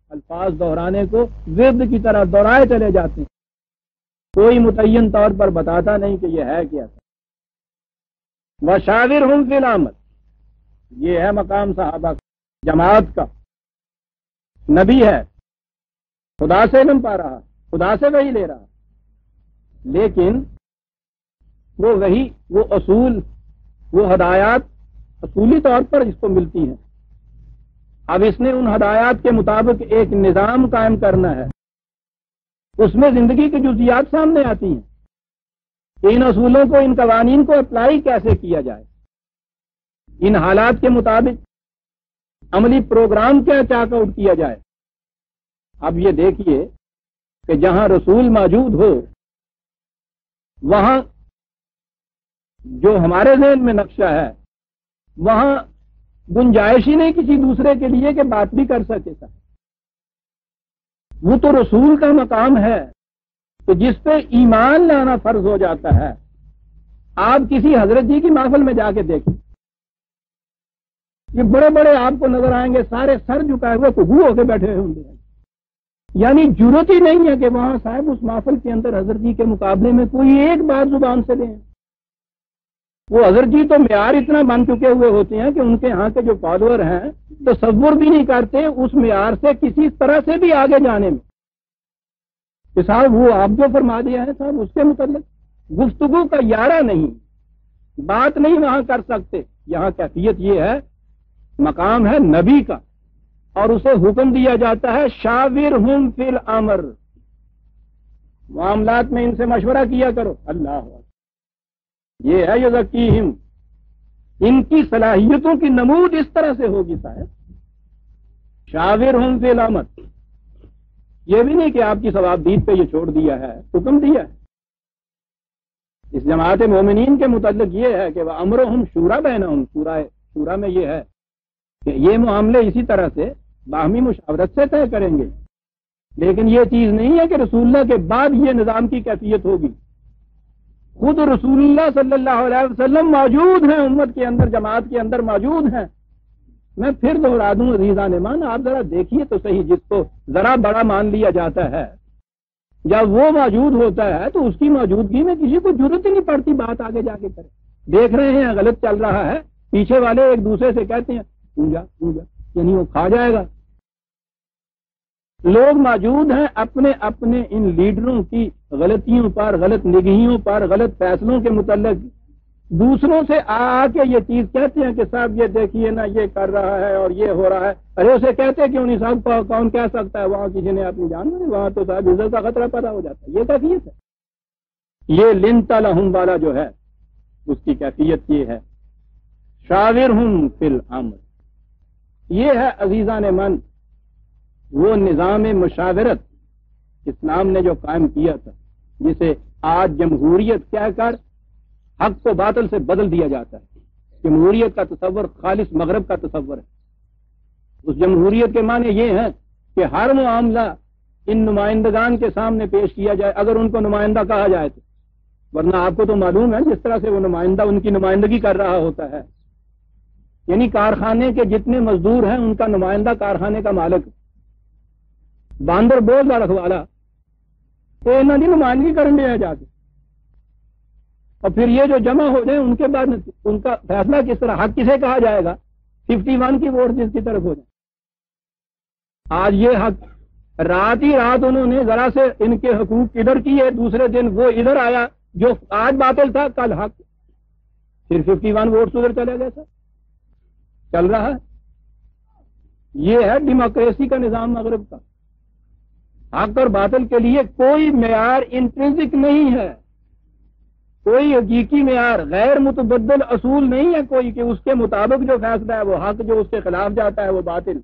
الفاظ دہرانے کو ورد کی طرح دوہرائے چلے جاتے ہیں۔ کوئی متعین طور پر بتاتا نہیں کہ یہ ہے کیا وہ شاگر ہوں فی الحمد یہ ہے مقام صحابہ جماعت کا۔ نبی ہے۔ خدا سے علم پا رہا، خدا سے وہی لے رہا۔ لیکن وہ وہی وہ اصول، وہ ہدایات اصولی طور پر جس کو ملتی ہیں۔ اب اس نے ان ہدایات کے مطابق ایک نظام قائم کرنا ہے۔ اس میں زندگی کی جزیات سامنے آتی ہیں۔ ان اصولوں کو، ان قوانین کو اپلائی کیسے کیا جائے؟ ان حالات کے مطابق عملی پروگرام کیا چاک آؤٹ کیا جائے؟ اب یہ دیکھیے کہ جہاں رسول موجود ہو، وہاں جو ہمارے ذہن میں نقشہ ہے، وہاں گنجائش ہی نہیں کسی دوسرے کے لیے کہ بات بھی کر سکے سر۔ وہ تو رسول کا مقام ہے۔ کہ جس پہ ایمان لانا فرض ہو جاتا ہے، آپ کسی حضرت جی کی محفل میں جا کے دیکھیں۔ یہ بڑے بڑے آپ کو نظر آئیں گے، سارے سر جھکائے ہوئے کبو ہو کے بیٹھے ہوں گے۔ یعنی ضرورت ہی نہیں ہے کہ وہاں صاحب اس محفل کے اندر حضرت جی کے مقابلے میں کوئی ایک بات زبان سے دیں وہ حضرت جی تو معیار اتنا بن چکے ہوئے ہوتے ہیں کہ ان کے یہاں کے جو فالوور ہیں، تصور بھی نہیں کرتے اس معیار سے کسی طرح سے بھی آگے جانے میں۔ کہ صاحب وہ آپ جو فرما دیا ہے صاحب اس کے متعلق گفتگو کا یارہ نہیں، بات نہیں وہاں کر سکتے۔ یہاں کیفیت یہ ہے، مقام ہے نبی کا، اور اسے حکم دیا جاتا ہے، شاور ہوں فل امر معاملات میں ان سے مشورہ کیا کرو۔ اللہ۔ یہ ہے یہ ذکیم ان کی صلاحیتوں کی نمود اس طرح سے ہوگی صاحب۔ شاور ہوں فی الامت یہ بھی نہیں کہ آپ کی ثواب دید پہ یہ چھوڑ دیا ہے، حکم دیا ہے۔ اس جماعت مومنین کے متعلق یہ ہے کہ وہ امر ہم شورا بہنا ہوں شورا میں یہ ہے کہ یہ معاملے اسی طرح سے باہمی مشاورت سے طے کریں گے۔ لیکن یہ چیز نہیں ہے کہ رسول اللہ کے بعد یہ نظام کی کیفیت ہوگی۔ خود رسول اللہ صلی اللہ علیہ وسلم موجود ہیں، امت کے اندر، جماعت کے اندر موجود ہیں۔ میں پھر دوہرا دوں ریزان مان آپ ذرا دیکھیے تو صحیح جس کو ذرا بڑا مان لیا جاتا ہے۔ جب وہ موجود ہوتا ہے تو اس کی موجودگی میں کسی کو ضرورت ہی نہیں پڑتی، بات آگے جا کے کرے۔ دیکھ رہے ہیں، غلط چل رہا ہے۔ پیچھے والے ایک دوسرے سے کہتے ہیں پوجا پوجا یعنی وہ کھا جائے گا۔ لوگ موجود ہیں اپنے اپنے ان لیڈروں کی غلطیوں پر، غلط نگہیوں پر، غلط فیصلوں کے متعلق۔ دوسروں سے آ کے یہ چیز کہتے ہیں کہ صاحب یہ دیکھیے نا، یہ کر رہا ہے اور یہ ہو رہا ہے۔ ارے اسے کہتے کیوں نہیں؟ صاحب، کون کہہ سکتا ہے؟ وہاں کسی نے اپنی جان نہیں وہاں تو صاحب عزت کا خطرہ پیدا ہو جاتا ہے۔ یہ کیفیت ہے۔ یہ لن تلحم والا جو ہے، اس کی کیفیت یہ ہے۔ شاور ہوں فل یہ ہے عزیزان من، وہ نظام مشاورت اسلام نے جو قائم کیا تھا، جسے آج جمہوریت کہہ کر حق کو باطل سے بدل دیا جاتا ہے۔ جمہوریت کا تصور خالص مغرب کا تصور ہے۔ اس جمہوریت کے معنی یہ ہیں کہ ہر معاملہ ان نمائندگان کے سامنے پیش کیا جائے، اگر ان کو نمائندہ کہا جائے تو۔ ورنہ آپ کو تو معلوم ہے جس طرح سے وہ نمائندہ ان کی نمائندگی کر رہا ہوتا ہے۔ یعنی کارخانے کے جتنے مزدور ہیں، ان کا نمائندہ کارخانے کا مالک۔ باندر بول رکھ والا، تو انہوں نے نمائندگی کرنے جا کے اور پھر یہ جو جمع ہو جائے، ان کے بعد ان کا فیصلہ کس طرح، حق کسے کہا جائے گا؟ ففٹی ون کی ووٹ جس کی طرف ہو جائے۔ آج یہ حق رات ہی رات انہوں نے ذرا سے ان کے حقوق ادھر کیے، دوسرے دن وہ ادھر آیا، جو آج باطل تھا، کل حق۔ پھر ففٹی ون ووٹ ادھر چلے گئے سر۔ چل رہا ہے۔ یہ ہے ڈیموکریسی کا نظام مغرب کا۔ حق اور باطل کے لیے کوئی معیار انٹرنزک نہیں ہے۔ کوئی حقیقی معیار، غیر متبدل اصول نہیں ہے کوئی کہ اس کے مطابق جو فیصلہ ہے وہ حق، جو اس کے خلاف جاتا ہے وہ باطل۔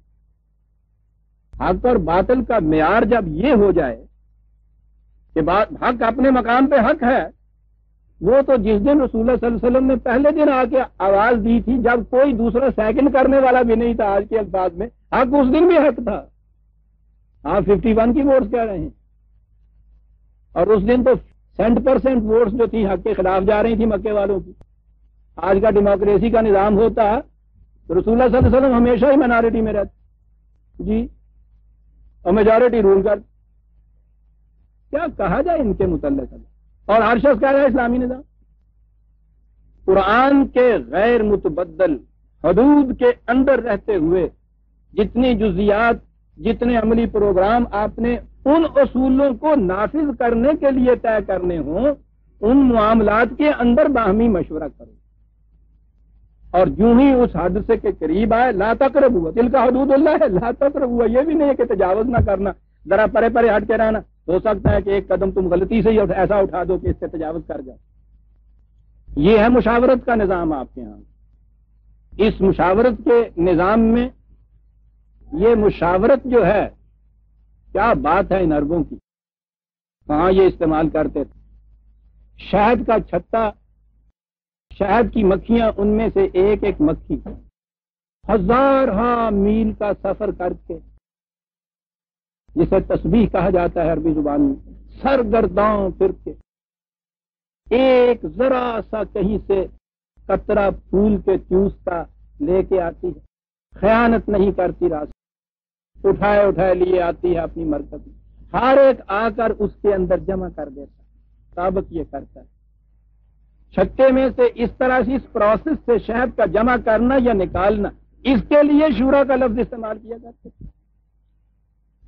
حق اور باطل کا معیار جب یہ ہو جائے کہ حق اپنے مقام پہ حق ہے، وہ تو جس دن رسول اللہ صلی اللہ علیہ وسلم نے پہلے دن آ کے آواز دی تھی، جب کوئی دوسرا سیکنڈ کرنے والا بھی نہیں تھا آج کے الفاظ میں، حق اس دن بھی حق تھا۔ آپ ففٹی ون کی ووٹس کہہ رہے ہیں۔ اور اس دن تو سینٹ پرسینٹ ووٹس جو تھی حق کے خلاف جا رہی تھی مکے والوں کی۔ آج کا ڈیموکریسی کا نظام ہوتا تو رسول اللہ صلی اللہ علیہ وسلم ہمیشہ ہی مائنارٹی میں رہتے جی اور میجورٹی رول کر۔ کیا کہا جائے ان کے متعلق؟ اور ہر شخص کہا جائے اسلامی نظام۔ قرآن کے غیر متبدل، حدود کے اندر رہتے ہوئے جتنی جزیات، جتنے عملی پروگرام آپ نے ان اصولوں کو نافذ کرنے کے لیے طے کرنے ہوں، ان معاملات کے اندر باہمی مشورہ کرو۔ اور جو ہی اس حادثے کے قریب آئے، لا تقرب ہوا دل کا حدود اللہ ہے، لا تقرب ہوا یہ بھی نہیں ہے کہ تجاوز نہ کرنا، ذرا پرے پرے ہٹ کے رہنا۔ ہو سکتا ہے کہ ایک قدم تم غلطی سے ہی ایسا اٹھا دو کہ اس سے تجاوز کر جاؤ یہ ہے مشاورت کا نظام آپ کے ہاں۔ اس مشاورت کے نظام میں یہ مشاورت جو ہے کیا بات ہے ان اربوں کی؟ کہاں یہ استعمال کرتے تھے؟ شہد کا چھتا شہد کی مکھیاں ان میں سے ایک ایک مکھی ہزار ہاں میل کا سفر کر کے، جسے تسبیح کہا جاتا ہے عربی زبان میں سر گرداؤں پھر کے، ایک ذرا سا کہیں سے کترا پھول کے چوس کا لے کے آتی ہے، خیانت نہیں کرتی راست اٹھائے اٹھائے لیے آتی ہے اپنی مرکز میں۔ ہر ایک آ کر اس کے اندر جمع کر دیتا سابق یہ کرتا ہے۔ چھکے میں سے اس طرح سے اس پروسیس سے شہد کا جمع کرنا یا نکالنا، اس کے لیے شورا کا لفظ استعمال کیا جاتا ہے۔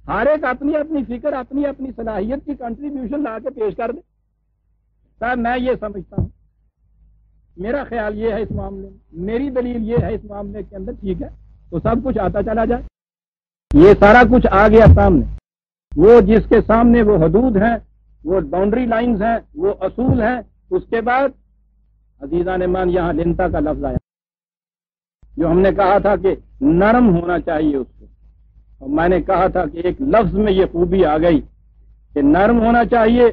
ہر ایک اپنی اپنی فکر، اپنی اپنی صلاحیت کی کنٹریبیوشن لا کے پیش کر دے۔ صاحب، میں یہ سمجھتا ہوں۔ میرا خیال یہ ہے اس معاملے میں، میری دلیل یہ ہے اس معاملے کے اندر ٹھیک ہے۔ تو سب کچھ آتا چلا جائے۔ یہ سارا کچھ آ گیا سامنے۔ وہ جس کے سامنے وہ حدود ہیں، وہ باؤنڈری لائنز ہیں، وہ اصول ہیں، اس کے بعد عزیزہ نے مان یہاں لنتا کا لفظ آیا۔ جو ہم نے کہا تھا کہ نرم ہونا چاہیے اس کو۔ اور میں نے کہا تھا کہ ایک لفظ میں یہ خوبی آ گئی کہ نرم ہونا چاہیے،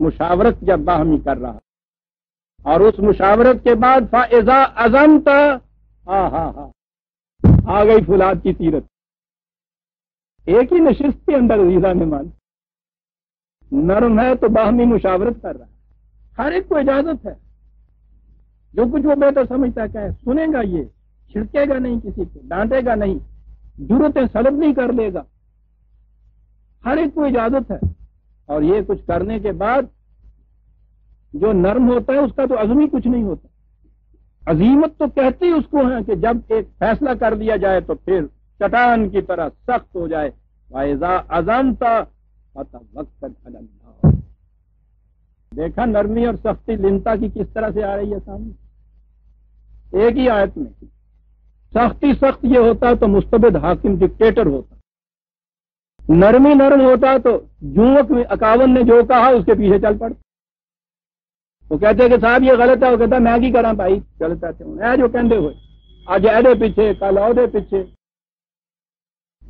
مشاورت جب باہمی کر رہا۔ اور اس مشاورت کے بعد فائزہ ازم تھا ہاں ہاں ہاں آ گئی فلاد کی سیرت ایک ہی نشست کے اندر عزیزہ نے مان نرم ہے تو باہمی مشاورت کر رہا ہے۔ ہر ایک کو اجازت ہے۔ جو کچھ وہ بہتر سمجھتا ہے سنے گا یہ، چھڑکے گا نہیں کسی کو، ڈانٹے گا نہیں۔ ضرورتیں سلب نہیں کر لے گا۔ ہر ایک کو اجازت ہے۔ اور یہ کچھ کرنے کے بعد جو نرم ہوتا ہے، اس کا تو عزمی کچھ نہیں ہوتا۔ عظیمت تو کہتے ہی اس کو ہے کہ جب ایک فیصلہ کر دیا جائے تو پھر چٹان کی طرح سخت ہو جائے۔ ازم تھا وقت دیکھا نرمی اور سختی لنتا کی کس طرح سے آ رہی ہے سامنے؟ ایک ہی آیت میں۔ سختی سخت یہ ہوتا تو مستبد حاکم ڈکٹیٹر ہوتا۔ نرمی نرم ہوتا تو جوک میں اکاون نے جو کہا اس کے پیچھے چل پڑ وہ کہتے کہ صاحب یہ غلط ہے، وہ کہتا میں کی کرا بھائی؟ چلتا اے جو کہندے ہوئے، آج ایڈے پیچھے، کل عہدے پیچھے۔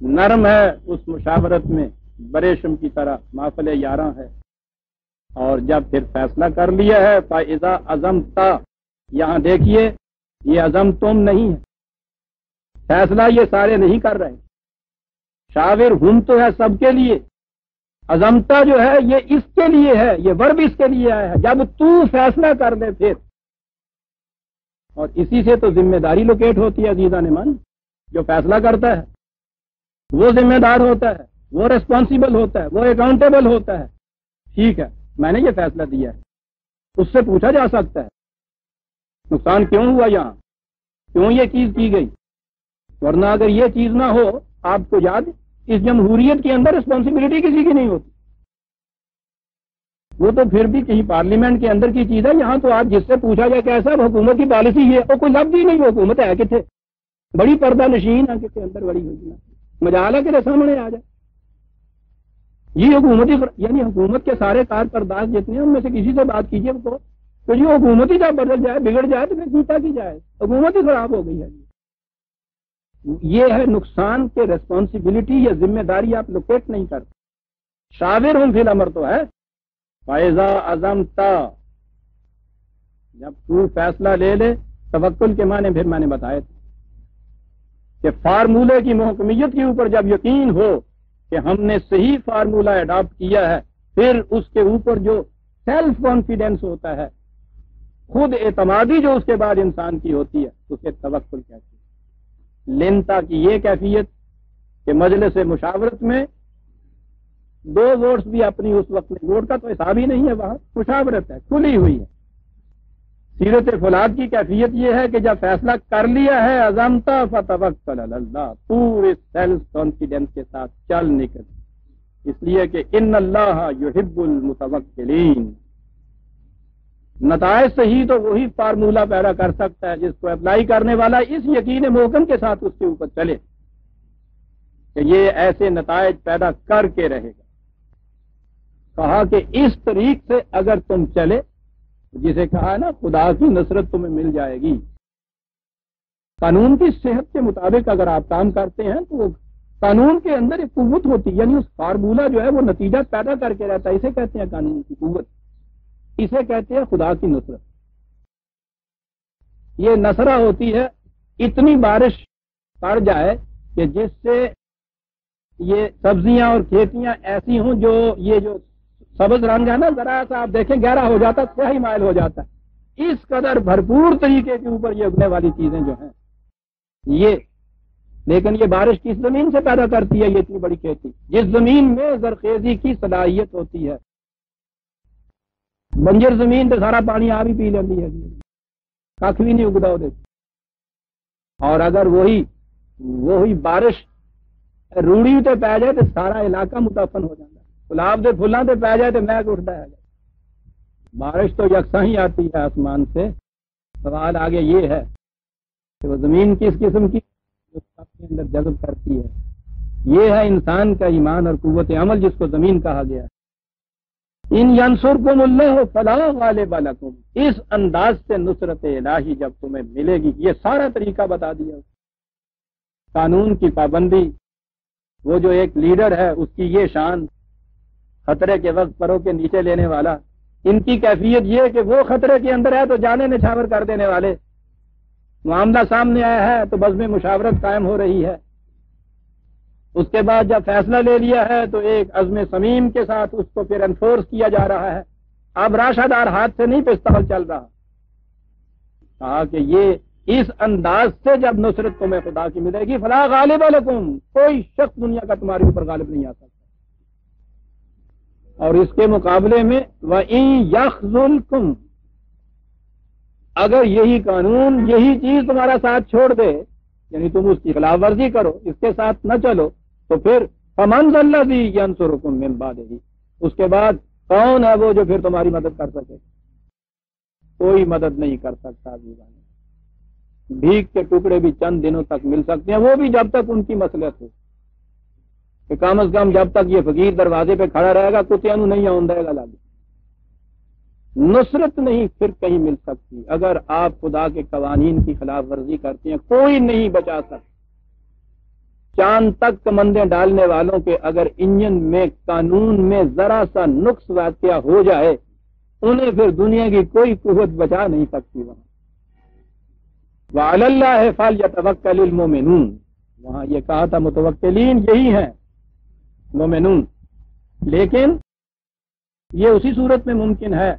نرم ہے اس مشاورت میں بریشم کی طرح مافل یارہ ہے۔ اور جب پھر فیصلہ کر لیا ہے فائزہ ازم تا یہاں دیکھیے، یہ ازم تم نہیں ہے۔ فیصلہ یہ سارے نہیں کر رہے۔ شاور ہم تو ہے سب کے لیے۔ عظمتا جو ہے، یہ اس کے لیے ہے، یہ ورب اس کے لیے آیا ہے۔ جب تو فیصلہ کر لے پھر۔ اور اسی سے تو ذمہ داری لوکیٹ ہوتی ہے عزیزہ نے من جو فیصلہ کرتا ہے۔ وہ ذمہ دار ہوتا ہے، وہ ریسپانسیبل ہوتا ہے، وہ اکاؤنٹیبل ہوتا ہے۔ ٹھیک ہے، میں نے یہ فیصلہ دیا ہے۔ اس سے پوچھا جا سکتا ہے، نقصان کیوں ہوا یہاں؟ کیوں یہ چیز کی گئی؟ ورنہ اگر یہ چیز نہ ہو، آپ کو یاد، اس جمہوریت کے اندر ریسپانسبلٹی کسی کی نہیں ہوتی۔ وہ تو پھر بھی کہیں پارلیمنٹ کے اندر کی چیز ہے۔ یہاں تو آپ جس سے پوچھا جائے کہ ایسا حکومت کی پالیسی ہے، وہ کوئی لفظ ہی نہیں، وہ حکومت ہے کتنے بڑی پردہ نشین ہے کتنے اندر بڑی ہوئی مجالہ کے سامنے آ جائے۔ یہ حکومتی یعنی حکومت کے سارے کار پرداز جتنے ہیں، ان میں سے کسی سے بات کیجیے تو یہ حکومت ہی جب بدل جائے، بگڑ جائے، تو پھر جیتا کی جائے؟ حکومت ہی خراب ہو گئی ہے۔ یہ ہے نقصان کے ریسپانسبلٹی یا ذمہ داری آپ لوکیٹ نہیں کرتے شاور ہوں فی الامر تو ہے۔ فائزہ ازم تا جب تو فیصلہ لے لے، توکل کے معنی پھر میں نے بتایا تھا۔ کہ فارمولے کی محکمیت کے اوپر جب یقین ہو کہ ہم نے صحیح فارمولہ اڈاپٹ کیا ہے، پھر اس کے اوپر جو سیلف کانفیڈینس ہوتا ہے، خود اعتمادی جو اس کے بعد انسان کی ہوتی ہے، اسے توکل کہتے ہیں۔ لینتا کی یہ کیفیت کہ مجلس مشاورت میں دو ووٹس بھی اپنی اس وقت میں ووٹ کا تو حساب ہی نہیں ہے وہاں، مشاورت ہے، کھلی ہوئی ہے۔ سیرت فلاد کی کیفیت یہ ہے کہ جب فیصلہ کر لیا ہے ازمتا فتوکل اللہ پورے سیلف کانفیڈینس کے ساتھ چل نکل۔ اس لیے کہ ان اللہ یحب المتوکلین۔ نتائج سے ہی تو وہی فارمولہ پیدا کر سکتا ہے جس کو اپلائی کرنے والا اس یقین محکم کے ساتھ اس کے اوپر چلے۔ کہ یہ ایسے نتائج پیدا کر کے رہے گا۔ کہا کہ اس طریق سے اگر تم چلے جسے کہا نا، خدا کی نصرت تمہیں مل جائے گی۔ قانون کی صحت کے مطابق اگر آپ کام کرتے ہیں تو قانون کے اندر ایک قوت ہوتی یعنی اس فارمولہ جو ہے وہ نتیجہ پیدا کر کے رہتا ہے۔ اسے کہتے ہیں قانون کی قوت۔ اسے کہتے ہیں خدا کی نصرت۔ یہ نصرہ ہوتی ہے، اتنی بارش پڑ جائے کہ جس سے یہ سبزیاں اور کھیتیاں ایسی ہوں جو یہ جو سبز رنگ ہے نا، ذرا سا آپ دیکھیں، گہرا ہو جاتا ہے صحیح مائل ہو جاتا ہے۔ اس قدر بھرپور طریقے کے اوپر یہ اگنے والی چیزیں جو ہیں، یہ، لیکن یہ بارش کس زمین سے پیدا کرتی ہے؟ یہ اتنی بڑی کھیتی۔ جس زمین میں زرخیزی کی صلاحیت ہوتی ہے۔ بنجر زمین پہ سارا پانی آپ ہی پی لینی ہے۔ کھ بھی نہیں اگتا وہ اور اگر وہی وہی بارش روڑی تے پی جائے تو سارا علاقہ متفن ہو جاتا۔ ہے گلاب کے پھولوں سے پی جائے تو میں اٹھتا ہے۔ بارش تو یکساں ہی آتی ہے آسمان سے۔ سوال آگے یہ ہے کہ وہ زمین کس قسم کی اپنے اندر جذب کرتی ہے۔ یہ ہے انسان کا ایمان اور قوت عمل جس کو زمین کہا گیا۔ ہے ان ینسر کو ملے ہو فلاح والے بالکم اس انداز سے نصرت الہی جب تمہیں ملے گی۔ یہ سارا طریقہ بتا دیا۔ قانون کی پابندی۔ وہ جو ایک لیڈر ہے، اس کی یہ شان۔ خطرے کے وقت پروں کے نیچے لینے والا۔ ان کی کیفیت یہ کہ وہ خطرے کے اندر ہے تو جانے نچھاور کر دینے والے۔ معاملہ سامنے آیا ہے تو بز میں مشاورت قائم ہو رہی ہے۔ اس کے بعد جب فیصلہ لے لیا ہے تو ایک عزم سمیم کے ساتھ اس کو پھر انفورس کیا جا رہا ہے۔ اب راشا دار ہاتھ سے نہیں پستول چل رہا۔ کہا کہ یہ اس انداز سے جب نصرت تمہیں خدا کی ملے گی فلاں غالب علیکم کوئی شخص دنیا کا تمہارے اوپر غالب نہیں آ سکتا اور اس کے مقابلے میں وہ یخ اگر یہی قانون، یہی چیز تمہارا ساتھ چھوڑ دے یعنی تم اس کی خلاف ورزی کرو، اس کے ساتھ نہ چلو، تو پھر فمن اللہ بھی انسر حکم میں باد اس کے بعد کون ہے وہ جو پھر تمہاری مدد کر سکے؟ کوئی مدد نہیں کر سکتا بھیک کے ٹکڑے بھی چند دنوں تک مل سکتے ہیں، وہ بھی جب تک ان کی مسلط ہو۔ کہ کم از کم جب تک یہ فقیر دروازے پہ کھڑا رہے گا کتیا نو نہیں آؤں گا لاگے نصرت نہیں پھر کہیں مل سکتی۔ اگر آپ خدا کے قوانین کی خلاف ورزی کرتے ہیں، کوئی نہیں بچا سکتا۔ چاند تک کمندیں ڈالنے والوں کے اگر انجن میں، قانون میں ذرا سا نقص واقعہ ہو جائے، انہیں پھر دنیا کی کوئی قوت بچا نہیں سکتی۔ وہاں وہ اللہ فال یا توکل المومنون وہاں یہ کہا تھا، متوکلین یہی ہیں۔ مومنون۔ لیکن یہ اسی صورت میں ممکن ہے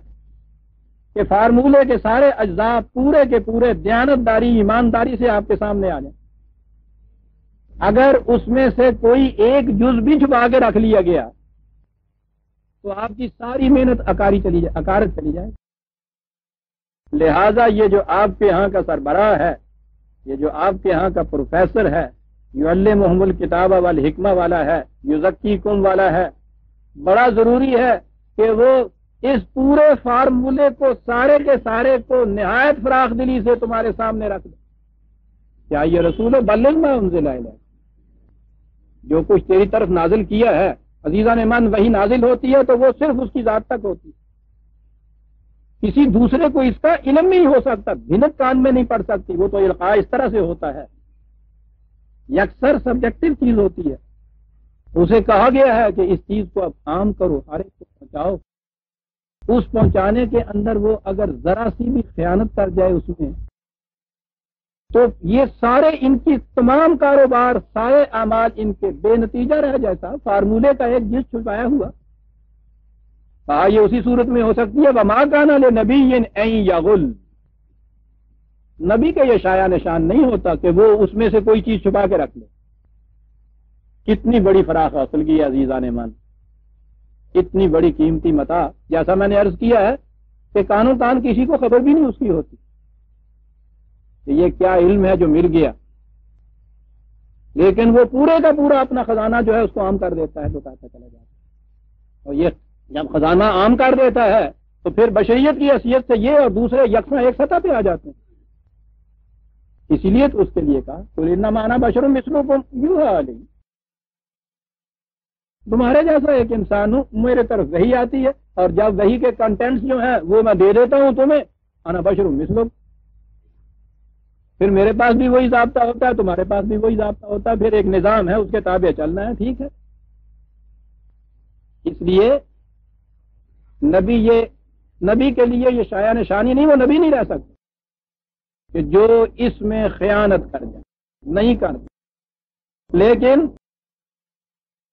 کہ فارمولے کے سارے اجزاء پورے کے پورے دیانتداری، ایمانداری سے آپ کے سامنے آ جائیں۔ اگر اس میں سے کوئی ایک جز بھی چھپا کے رکھ لیا گیا، تو آپ کی ساری محنت اکاری چلی جائے، اکارت چلی جائے۔ لہذا یہ جو آپ کے یہاں کا سربراہ ہے، یہ جو آپ کے یہاں کا پروفیسر ہے یو اللہ محمد کتاب والا والا ہے یو ذکی کم والا ہے۔ بڑا ضروری ہے کہ وہ اس پورے فارمولے کو سارے کے سارے کو نہایت فراخ دلی سے تمہارے سامنے رکھ دیں کیا یہ رسول بلن میں ان سے لائے جو کچھ تیری طرف نازل کیا ہے، عزیزہ نے من وہی نازل ہوتی ہے تو وہ صرف اس کی ذات تک ہوتی ہے۔ کسی دوسرے کو اس کا علم نہیں ہو سکتا بھنک کان میں نہیں پڑ سکتی، وہ تو القاع اس طرح سے ہوتا ہے۔ یکسر سبجیکٹو چیز ہوتی ہے۔ اسے کہا گیا ہے کہ اس چیز کو اب عام کرو، ہر ایک کو پہنچاؤ۔ اس پہنچانے کے اندر وہ اگر ذرا سی بھی خیانت کر جائے اس میں، تو یہ سارے ان کی تمام کاروبار، سارے اعمال ان کے بے نتیجہ رہ جیسا فارمولے کا ایک جس چھپایا ہوا۔ کہا یہ اسی صورت میں ہو سکتی ہے۔ وما کانا لے نبی یا نبی کا یہ شاع نشان نہیں ہوتا کہ وہ اس میں سے کوئی چیز چھپا کے رکھ لے۔ کتنی بڑی فراخ حاصل کی عزیزہ نے من اتنی بڑی قیمتی متا۔ جیسا میں نے عرض کیا ہے کہ کانوں کان کسی کو خبر بھی نہیں اس کی ہوتی۔ کہ یہ کیا علم ہے جو مل گیا۔ لیکن وہ پورے کا پورا اپنا خزانہ جو ہے اس کو عام کر دیتا ہے بتاتا چلا جاتا ہے۔ اور یہ جب خزانہ عام کر دیتا ہے تو پھر بشریت کی حیثیت سے یہ اور دوسرے یکساں ایک سطح پہ آ جاتے ہیں۔ اسی لیے تو اس کے لیے کہا تو مانا بشرم مسلو کو یوں ہے تمہارے جیسا ایک انسان ہوں، میرے طرف وہی آتی ہے، اور جب وہی کے کنٹینٹس جو ہیں، وہ میں دے دیتا ہوں تمہیں آنا بشرم مسلو پھر میرے پاس بھی وہی ضابطہ ہوتا ہے، تمہارے پاس بھی وہی ضابطہ ہوتا ہے، پھر ایک نظام ہے، اس کے تابع چلنا ہے، ٹھیک ہے۔ اس لیے نبی یہ نبی کے لیے یہ شاع نشانی نہیں، وہ نبی نہیں رہ سکتے۔ کہ جو اس میں خیانت کر جائے نہیں کرتے لیکن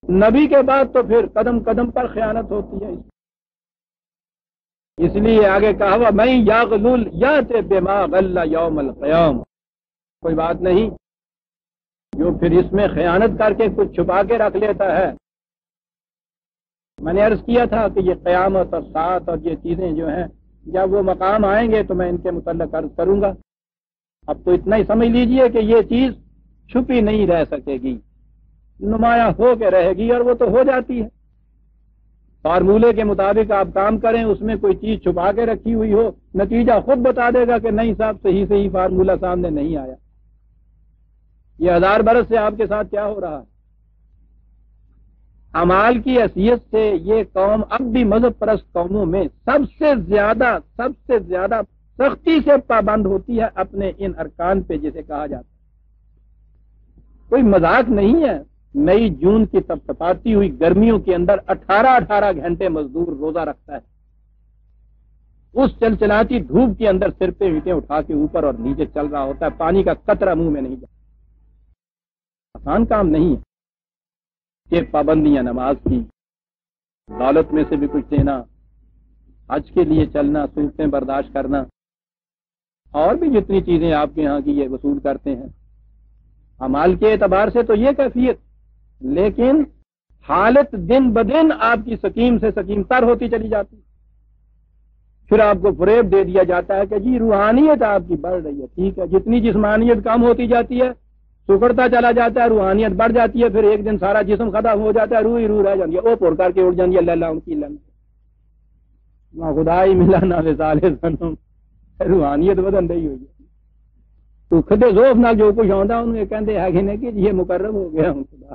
نبی کے بعد تو پھر قدم قدم پر خیانت ہوتی ہے۔ اس لیے آگے کہا ہوا میں یا غلول یا غلہ یوم القیام کوئی بات نہیں، جو پھر اس میں خیانت کر کے کچھ چھپا کے رکھ لیتا ہے۔ میں نے عرض کیا تھا کہ یہ قیامت اور ساتھ اور یہ چیزیں جو ہیں، جب وہ مقام آئیں گے تو میں ان کے متعلق عرض کروں گا۔ اب تو اتنا ہی سمجھ لیجیے کہ یہ چیز چھپی نہیں رہ سکے گی۔ نمایاں ہو کے رہے گی اور وہ تو ہو جاتی ہے۔ فارمولے کے مطابق آپ کام کریں، اس میں کوئی چیز چھپا کے رکھی ہوئی ہو، نتیجہ خود بتا دے گا کہ نہیں صاحب، صحیح صحیح فارمولہ سامنے نہیں آیا۔ یہ ہزار برس سے آپ کے ساتھ کیا ہو رہا ہے؟ امال کی حیثیت سے یہ قوم اب بھی مذہب پرست قوموں میں سب سے زیادہ، سب سے زیادہ سختی سے پابند ہوتی ہے اپنے ان ارکان پہ جسے کہا جاتا ہے۔ کوئی مذاق نہیں ہے۔ مئی جون کی تپتپاتی ہوئی گرمیوں کے اندر اٹھارہ اٹھارہ گھنٹے مزدور روزہ رکھتا ہے۔ اس چلچلاتی دھوپ کے اندر سر پہ ویٹیں اٹھا کے اوپر اور نیچے چل رہا ہوتا ہے۔ پانی کا قطرہ منہ میں نہیں جاتا۔ آسان کام نہیں ہے کہ پابندیاں نماز کی۔ دولت میں سے بھی کچھ دینا، حج کے لیے چلنا سنتیں برداشت کرنا۔ اور بھی جتنی چیزیں آپ کے یہاں کی یہ وصول کرتے ہیں۔ امال کے اعتبار سے تو یہ کیفیت، لیکن حالت دن بدن آپ کی سکیم سے سکیم تر ہوتی چلی جاتی۔ پھر آپ کو فریب دے دیا جاتا ہے کہ جی روحانیت آپ کی بڑھ رہی ہے، ٹھیک ہے۔ جتنی جسمانیت کم ہوتی جاتی ہے، سکڑتا چلا جاتا ہے، روحانیت بڑھ جاتی ہے، پھر ایک دن سارا جسم ختم ہو جاتا ہے روح ہی روح رہ جاتی ہے، وہ پور کر کے اٹھ جاتی ہے، اللہ ان کی نہ خدا ہی ملا نہ روحانیت بدن رہی ہوئی تو خدے زوف نال جو کچھ آتا انہوں کہتے ہیں کہ کہ یہ مقرر ہو گیا۔ ہوں خدا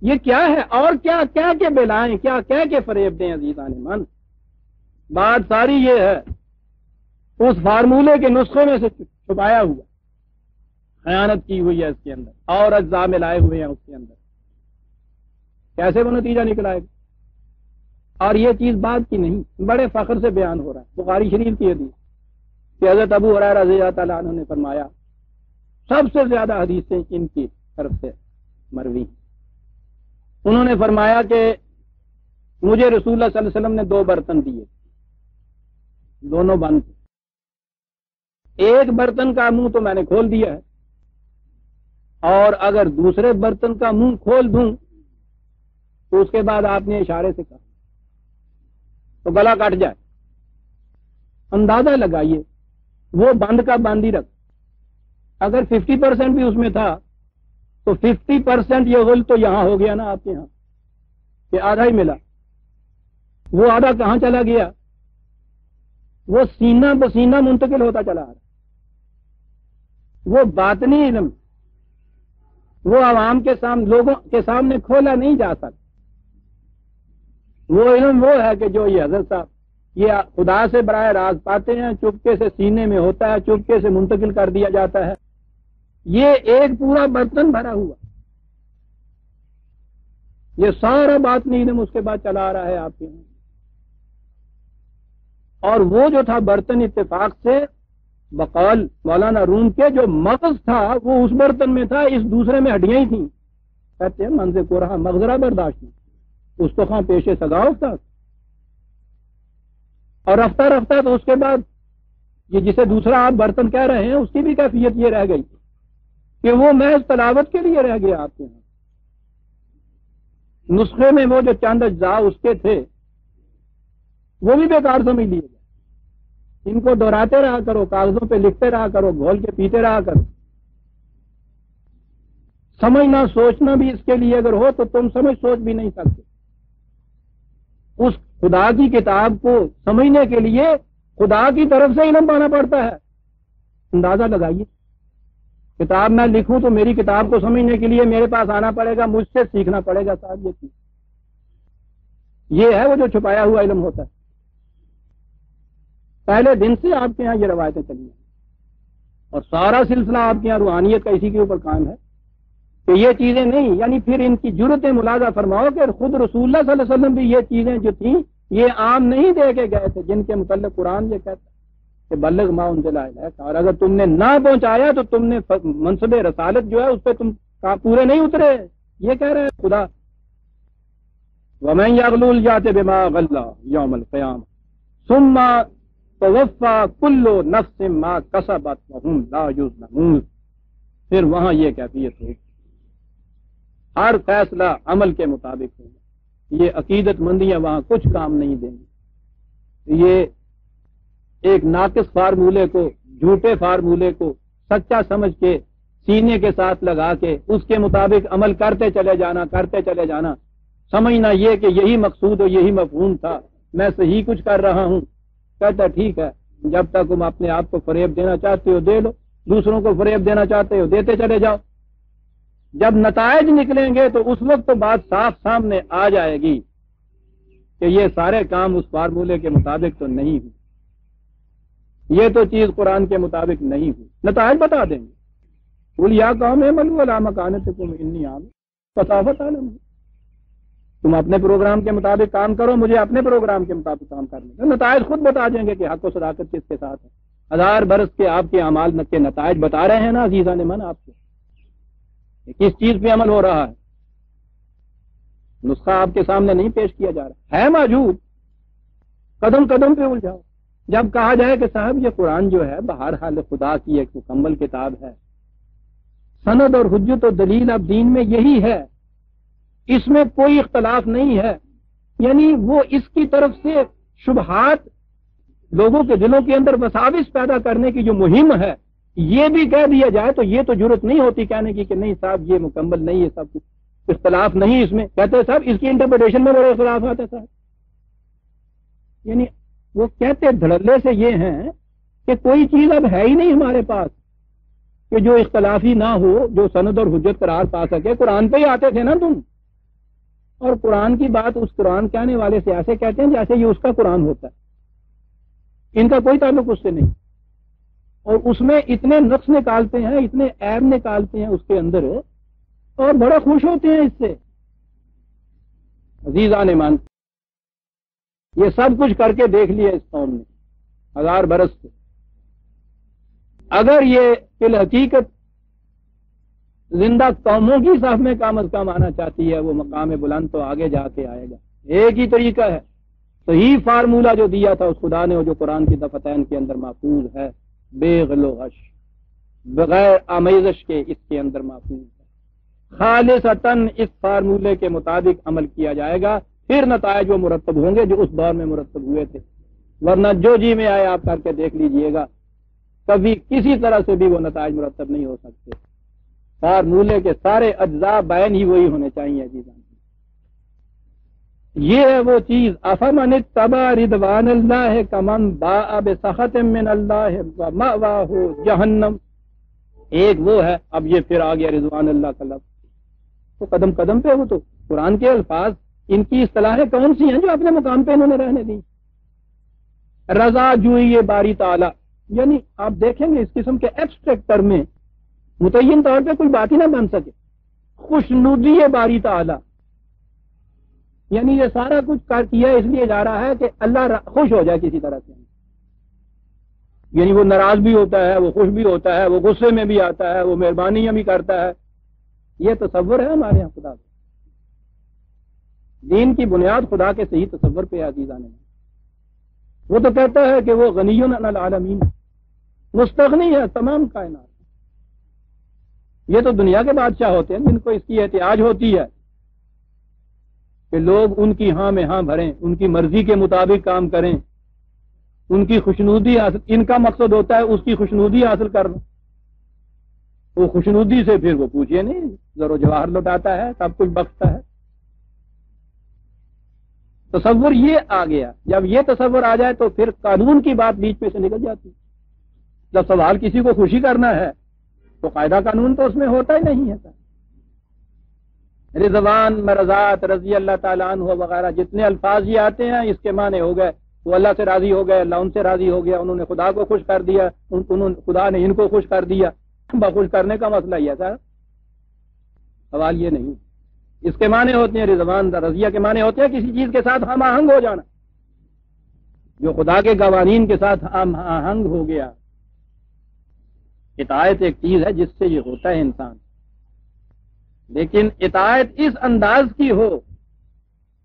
یہ کیا ہے؟ اور کیا کیا کے بلائیں، کیا کیا کے فریب دیں عزیزان من بات ساری یہ ہے۔ اس فارمولے کے نسخے میں سے چھپایا ہوا۔ خیانت کی ہوئی ہے اس کے اندر۔ اور اجزاء میں لائے ہوئے ہیں اس کے اندر۔ کیسے وہ نتیجہ نکلائے؟ گا اور یہ چیز بات کی نہیں، بڑے فخر سے بیان ہو رہا ہے۔ بخاری شریف کی حدیث کہ حضرت ابو حرار رضی اللہ تعالیٰ عنہ نے فرمایا، سب سے زیادہ حدیثیں ان کی طرف سے مروی۔ انہوں نے فرمایا کہ مجھے رسول اللہ صلی اللہ علیہ وسلم نے دو برتن دیے۔ دونوں بند۔ ایک برتن کا منہ تو میں نے کھول دیا ہے۔ اور اگر دوسرے برتن کا منہ کھول دوں تو اس کے بعد آپ نے اشارے سے کہا۔ تو گلا کٹ جائے۔ اندازہ لگائیے، وہ بند کا بند ہی رکھ۔ اگر ففٹی پرسینٹ بھی اس میں تھا، تو ففٹی پرسینٹ یہ غل تو یہاں ہو گیا نا آپ کے یہاں، کہ آدھا ہی ملا۔ وہ آدھا کہاں چلا گیا؟ وہ سینہ بسینہ منتقل ہوتا چلا رہا۔ وہ باطنی علم، وہ عوام کے سامنے لوگوں کے سامنے کھولا نہیں جا سکتا۔ وہ علم وہ ہے کہ جو یہ حضرت صاحب یہ خدا سے براہ راز پاتے ہیں، چپکے سے سینے میں ہوتا ہے، چپکے سے منتقل کر دیا جاتا ہے۔ یہ ایک پورا برتن بھرا ہوا۔ یہ سارا بات نہیں اس کے بعد چلا رہا ہے آپ کے یہاں اور وہ جو تھا برتن اتفاق سے بقول مولانا روم کے جو مغز تھا، وہ اس برتن میں تھا، اس دوسرے میں ہڈیاں ہی تھیں۔ کہتے ہیں منظر کو رہا، مغزرہ برداشت۔ اس تو خاں پیشے سگاؤ تھا اور رفتہ رفتہ تو اس کے بعد یہ جسے دوسرا آپ برتن کہہ رہے ہیں، اس کی بھی کیفیت یہ رہ گئی کہ وہ محض تلاوت کے لیے رہ گیا آپ کے یہاں نسخے میں وہ جو چند اجزاء اس کے تھے، وہ بھی بیکار سمجھ لیے گئے۔ ان کو دہراتے رہا کرو، کاغذوں پہ لکھتے رہا کرو، گھول کے پیتے رہا کرو۔ سمجھنا، سوچنا بھی اس کے لیے اگر ہو تو تم سمجھ سوچ بھی نہیں سکتے۔ اس خدا کی کتاب کو سمجھنے کے لیے خدا کی طرف سے علم پانا پڑتا ہے۔ اندازہ لگائیے۔ کتاب میں لکھوں تو میری کتاب کو سمجھنے کے لیے میرے پاس آنا پڑے گا، مجھ سے سیکھنا پڑے گا صاحب یہ چیز۔ یہ ہے وہ جو چھپایا ہوا علم ہوتا ہے۔ پہلے دن سے آپ کے یہاں یہ روایتیں چلی ہیں۔ اور سارا سلسلہ آپ کے یہاں روحانیت کا اسی کے اوپر قائم ہے۔ کہ یہ چیزیں نہیں یعنی پھر ان کی ضرورتیں ملازہ فرماؤ کہ خود رسول اللہ صلی اللہ علیہ وسلم بھی یہ چیزیں جو تھیں، یہ عام نہیں دے کے گئے تھے، جن کے متعلق قرآن یہ کہتا کہ بلغ ماں ان اور اگر تم نے نہ پہنچایا تو تم نے منصب رسالت جو ہے اس پہ تم پورے نہیں اترے۔ یہ کہہ رہے ہیں خدا۔ میں یغلول جاتے بما غلہ یوم القیام سما توفا کلو نفس ما کسبت وهم لا یظلمون پھر وہاں یہ کیفیت ہوگی ہر فیصلہ عمل کے مطابق ہوگا۔ یہ عقیدت مندیاں وہاں کچھ کام نہیں دیں گی۔ یہ ایک ناقص فارمولے کو، جھوٹے فارمولے کو سچا سمجھ کے، سینے کے ساتھ لگا کے، اس کے مطابق عمل کرتے چلے جانا، کرتے چلے جانا۔ سمجھنا یہ کہ یہی مقصود اور یہی مفہوم تھا۔ میں صحیح کچھ کر رہا ہوں۔ کہتا ٹھیک ہے، جب تک تم اپنے آپ کو فریب دینا چاہتے ہو دے لو۔ دوسروں کو فریب دینا چاہتے ہو دیتے چلے جاؤ۔ جب نتائج نکلیں گے تو اس وقت تو بات صاف سامنے آ جائے گی کہ یہ سارے کام اس فارمولے کے مطابق تو نہیں ہوئی یہ تو چیز قرآن کے مطابق نہیں ہوئی۔ نتائج بتا دیں گے۔ بول یا کام ہے ملو علامہ سے تم انی عام فتافت عالم۔ تم اپنے پروگرام کے مطابق کام کرو، مجھے اپنے پروگرام کے مطابق کام کرنے نتائج خود بتا دیں گے کہ حق و صداقت کس کے ساتھ ہے۔ ہزار برس کے آپ کے اعمال کے نتائج بتا رہے ہیں نا عزیزہ نے من آپ کو۔ کس چیز پہ عمل ہو رہا ہے؟ نسخہ آپ کے سامنے نہیں پیش کیا جا رہا۔ ہے موجود۔ قدم قدم پہ الجھاؤ۔ جب کہا جائے کہ صاحب، یہ قرآن جو ہے، بہر حال خدا کی ایک مکمل کتاب ہے۔ سند اور حجت و دلیل اب دین میں یہی ہے۔ اس میں کوئی اختلاف نہیں ہے۔ یعنی وہ اس کی طرف سے شبہات لوگوں کے دلوں کے اندر وساوس پیدا کرنے کی جو مہم ہے یہ بھی کہہ دیا جائے تو یہ تو ضرورت نہیں ہوتی کہنے کی کہ نہیں صاحب، یہ مکمل نہیں ہے سب کچھ۔ اختلاف نہیں اس میں۔ کہتے صاحب، اس کی انٹرپریٹیشن میں بڑے اختلاف آتے صاحب۔ یعنی وہ کہتے دھڑلے سے یہ ہیں کہ کوئی چیز اب ہے ہی نہیں ہمارے پاس کہ جو اختلافی نہ ہو، جو سند اور حجت قرار پا سکے۔ قرآن پہ ہی آتے تھے نا تم۔ اور قرآن کی بات اس قرآن کہنے والے سے ایسے کہتے ہیں جیسے یہ اس کا قرآن ہوتا ہے۔ ان کا کوئی تعلق اس سے نہیں۔ اور اس میں اتنے نقص نکالتے ہیں، اتنے ایب نکالتے ہیں اس کے اندر اور بڑے خوش ہوتے ہیں اس سے۔ عزیزہ نے مان، یہ سب کچھ کر کے دیکھ لیا اس قوم نے، ہزار برس سے۔ اگر یہ فی الحقیقت زندہ قوموں کی صف میں کام از کام آنا چاہتی ہے، وہ مقام بلند تو آگے جا کے آئے گا۔ ایک ہی طریقہ ہے۔ صحیح فارمولہ جو دیا تھا اس خدا نے جو قرآن کی دفتین کے اندر محفوظ ہے۔ بے غلوغش بغیر آمیزش کے اس کے اندر محفوظ ہے خالص اس فارمولے کے مطابق عمل کیا جائے گا، پھر نتائج وہ مرتب ہوں گے جو اس دور میں مرتب ہوئے تھے۔ ورنہ جو جی میں آئے آپ کر کے دیکھ لیجیے گا، کبھی کسی طرح سے بھی وہ نتائج مرتب نہیں ہو سکتے۔ فارمولے کے سارے اجزاء بین ہی وہی ہونے چاہیے جی یہ ہے وہ چیز، افمن تبا ردوان اللہ کمن با اب سخت من اللہ جہنم۔ ایک وہ ہے، اب یہ پھر آ گیا رضوان اللہ کا لفظ۔ تو قدم قدم پہ ہو تو۔ قرآن کے الفاظ، ان کی اصطلاحیں کون سی ہیں جو اپنے مقام پہ انہوں نے رہنے دی رضا، جوئی یہ باری تعالی۔ یعنی آپ دیکھیں گے اس قسم کے ایکسٹریکٹر میں متعین طور پہ کوئی بات ہی نہ بن سکے۔ خوش نودی باری تعالی۔ یعنی یہ سارا کچھ کر کیا اس لیے جا رہا ہے کہ اللہ خوش ہو جائے کسی طرح سے۔ یعنی وہ ناراض بھی ہوتا ہے، وہ خوش بھی ہوتا ہے، وہ غصے میں بھی آتا ہے، وہ مہربانیاں بھی کرتا ہے۔ یہ تصور ہے ہمارے یہاں خدا کا۔ دین کی بنیاد خدا کے صحیح تصور پہ عزیزہ نے۔ وہ تو کہتا ہے کہ وہ غنی العالمین۔ مستغنی ہے، تمام کائنات۔ یہ تو دنیا کے بادشاہ ہوتے ہیں جن کو اس کی احتیاج ہوتی ہے۔ کہ لوگ ان کی ہاں میں ہاں بھریں، ان کی مرضی کے مطابق کام کریں۔ ان کی خوشنودی حاصل، ان کا مقصد ہوتا ہے اس کی خوشنودی حاصل کرنا۔ وہ خوشنودی سے پھر وہ پوچھے نہیں ذرو جواہر لوٹاتا ہے، سب کچھ بخشتا ہے۔ تصور یہ آ گیا، جب یہ تصور آ جائے تو پھر قانون کی بات بیچ میں سے نکل جاتی۔ جب سوال کسی کو خوشی کرنا ہے تو قاعدہ قانون تو اس میں ہوتا ہی نہیں ہے۔ رضوان مرضات رضی اللہ تعالیٰ عنہ وغیرہ جتنے الفاظ یہ آتے ہیں، اس کے معنی ہو گئے۔ وہ اللہ سے راضی ہو گئے، اللہ ان سے راضی ہو گیا، انہوں نے خدا کو خوش کر دیا انہوں خدا نے ان کو خوش کر دیا۔ خوش کرنے کا مسئلہ یہ تھا سوال یہ نہیں۔ اس کے معنی ہوتے ہیں رضوان رضیہ کے معنی ہوتے ہیں کسی چیز کے ساتھ ہم آہنگ ہو جانا۔ جو خدا کے قوانین کے ساتھ ہم آہنگ ہو گیا۔ اطاعت ایک چیز ہے جس سے یہ ہوتا ہے انسان۔ لیکن اطاعت اس انداز کی ہو،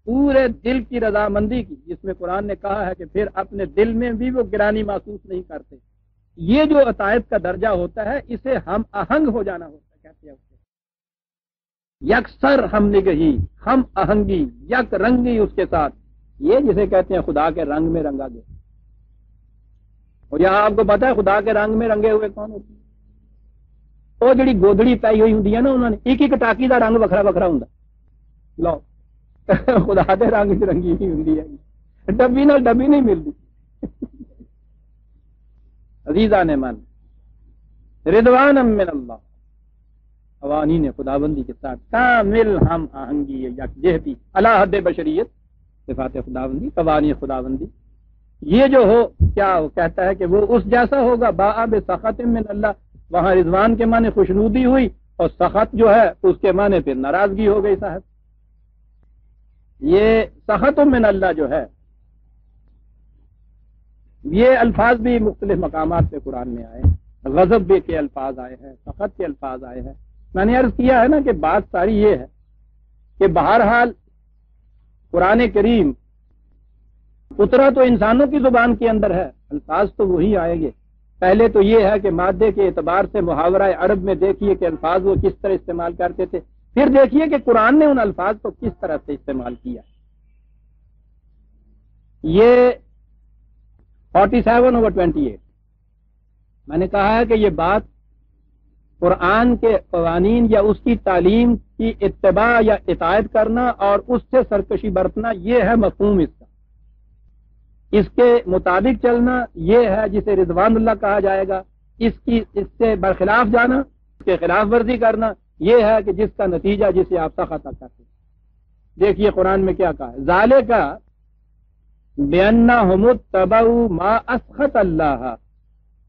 پورے دل کی رضامندی کی، جس میں قرآن نے کہا ہے کہ پھر اپنے دل میں بھی وہ گرانی محسوس نہیں کرتے۔ یہ جو عطایت کا درجہ ہوتا ہے، اسے ہم اہنگ ہو جانا ہوتا ہے، کہتے ہیں یکسر ہم نگہی، ہم اہنگی، یک رنگی اس کے ساتھ۔ یہ جسے کہتے ہیں خدا کے رنگ میں رنگا گیا۔ اور یہاں آپ کو پتا ہے خدا کے رنگ میں رنگے ہوئے کون ہوتے ہیں؟ وہ جڑی گودڑی پائی ہوئی ہوں نا انہوں نے ایک ایک ٹاکی کا رنگ وکھرا وکھرا ہوں لو خدا دے رنگ چ رنگی نہیں ہوں ڈبی نال ڈبی نہیں ملتی عزیزہ نے من ردوان من اللہ عوانی نے خدا بندی کے ساتھ کامل ہم آہنگی یکجہتی اللہ حد بشریت صفات خدا بندی قوانی خدا بندی یہ جو ہو کیا وہ کہتا ہے کہ وہ اس جیسا ہوگا با آب سخت من اللہ وہاں رضوان کے معنی خوشنودی ہوئی اور سخت جو ہے اس کے معنی پھر ناراضگی ہو گئی صاحب۔ یہ سخت من اللہ جو ہے، یہ الفاظ بھی مختلف مقامات پہ قرآن میں آئے غضب بھی کے الفاظ آئے ہیں، سخت کے الفاظ آئے ہیں۔ میں نے عرض کیا ہے نا کہ بات ساری یہ ہے کہ بہرحال قرآن کریم اترا تو انسانوں کی زبان کے اندر ہے، الفاظ تو وہی آئیں گے۔ پہلے تو یہ ہے کہ مادے کے اعتبار سے محاورہ عرب میں دیکھیے کہ الفاظ وہ کس طرح استعمال کرتے تھے۔ پھر دیکھیے کہ قرآن نے ان الفاظ کو کس طرح سے استعمال کیا۔ یہ forty seven over twenty eight. میں نے کہا ہے کہ یہ بات قرآن کے قوانین یا اس کی تعلیم کی اتباع یا اطاعت کرنا اور اس سے سرکشی برتنا، یہ ہے مفہوم اس کا۔ اس کے مطابق چلنا یہ ہے جسے رضوان اللہ کہا جائے گا، اس کی، اس سے برخلاف جانا، اس کے خلاف ورزی کرنا، یہ ہے کہ جس کا نتیجہ جسے آپ سخت کرتے دیکھیے قرآن میں کیا کہا ظالے کا بینا تبا ما اسخت اللہ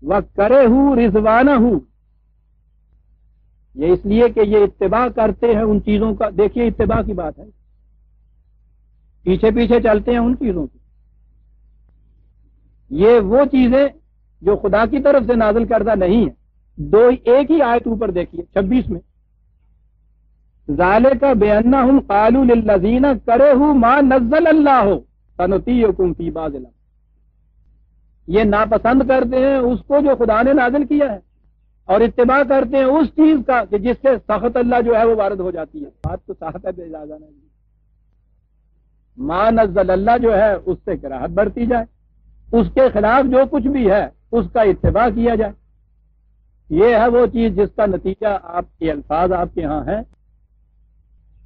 و کرے ہوں رضوانہ۔ ہوں یہ اس لیے کہ یہ اتباع کرتے ہیں ان چیزوں کا۔ دیکھیے اتباع کی بات ہے۔ پیچھے پیچھے چلتے ہیں ان چیزوں کی۔ یہ وہ چیزیں جو خدا کی طرف سے نازل کردہ نہیں ہے دو ایک ہی آیت اوپر دیکھیے، چھبیس میں۔ ظالے کا بے انا ہوں کالو لذین کرے ہوں ماں نزل اللہ ہو تنتی فی باز یہ ناپسند کرتے ہیں اس کو جو خدا نے نازل کیا ہے۔ اور اتباع کرتے ہیں اس چیز کا کہ جس سے سخت اللہ جو ہے وہ وارد ہو جاتی ہے۔ بات تو سخت ہے، بے نہیں ماں نزل اللہ جو ہے اس سے کراہت برتی جائے۔ اس کے خلاف جو کچھ بھی ہے، اس کا اتباع کیا جائے۔ یہ ہے وہ چیز جس کا نتیجہ آپ کے الفاظ آپ کے ہاں ہیں۔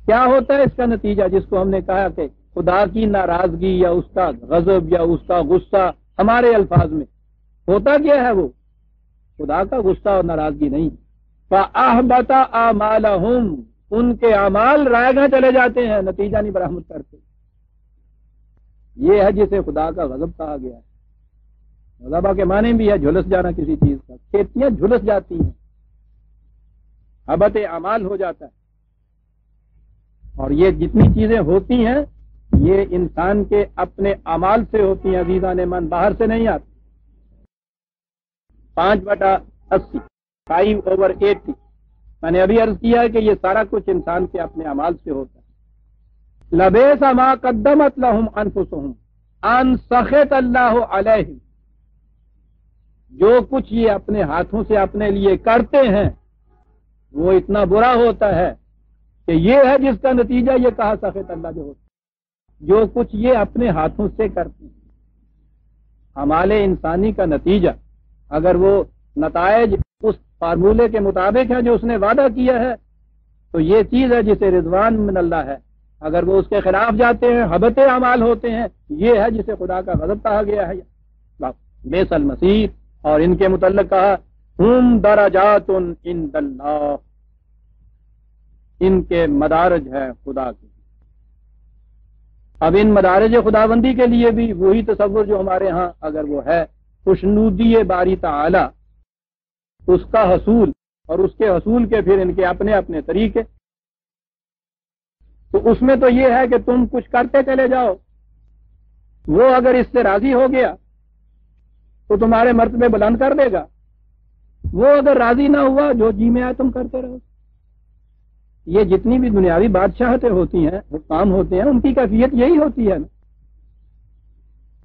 کیا ہوتا ہے اس کا نتیجہ؟ جس کو ہم نے کہا کہ خدا کی ناراضگی یا اس کا غضب یا اس کا غصہ ہمارے الفاظ میں۔ ہوتا کیا ہے وہ؟ خدا کا غصہ اور ناراضگی نہیں۔ بتا ان کے اعمال رائے گاہ چلے جاتے ہیں، نتیجہ نہیں برآمد کرتے۔ یہ ہے جسے خدا کا غضب کہا گیا ہے۔ غضبہ کے معنی بھی ہے جھلس جانا کسی چیز کا۔ کھیتیاں جھلس جاتی ہیں۔ حبت اعمال ہو جاتا ہے۔ اور یہ جتنی چیزیں ہوتی ہیں، یہ انسان کے اپنے امال سے ہوتی ہیں۔ عزیزہ نے من، باہر سے نہیں آتی۔ پانچ بٹا اسی فائیو اوور ایٹی میں نے ابھی عرض کیا ہے کہ یہ سارا کچھ انسان کے اپنے امال سے ہوتا ہے۔ لبے سما قدمت لہم انفسہم۔ ان سخت اللہ علیہ جو کچھ یہ اپنے ہاتھوں سے اپنے لیے کرتے ہیں، وہ اتنا برا ہوتا ہے کہ یہ ہے جس کا نتیجہ یہ کہا سفید اللہ جو ہوتا جو کچھ یہ اپنے ہاتھوں سے کرتے ہیں، ہمارے انسانی کا نتیجہ، اگر وہ نتائج اس فارمولے کے مطابق ہے جو اس نے وعدہ کیا ہے، تو یہ چیز ہے جسے رضوان من اللہ ہے۔ اگر وہ اس کے خلاف جاتے ہیں حبت اعمال ہوتے ہیں، یہ ہے جسے خدا کا غضب کہا گیا ہے۔ بے سل مسیح۔ اور ان کے متعلق کہا، ہم دراجات ان اللہ. ان کے مدارج ہے خدا کے۔ اب ان مدارج خدا بندی کے لیے بھی وہی تصور جو ہمارے ہاں اگر وہ ہے خوشنودی باری تعالی۔ اس کا حصول اور اس کے حصول کے پھر ان کے اپنے اپنے طریقے۔ تو اس میں تو یہ ہے کہ تم کچھ کرتے چلے جاؤ۔ وہ اگر اس سے راضی ہو گیا تو تمہارے مرتبے بلند کر دے گا۔ وہ اگر راضی نہ ہوا جو جی میں آئے تم کرتے رہو۔ یہ جتنی بھی دنیاوی بادشاہتیں ہوتی ہیں وہ کام ہوتے ہیں، ان کی کیفیت یہی ہوتی ہے۔ نا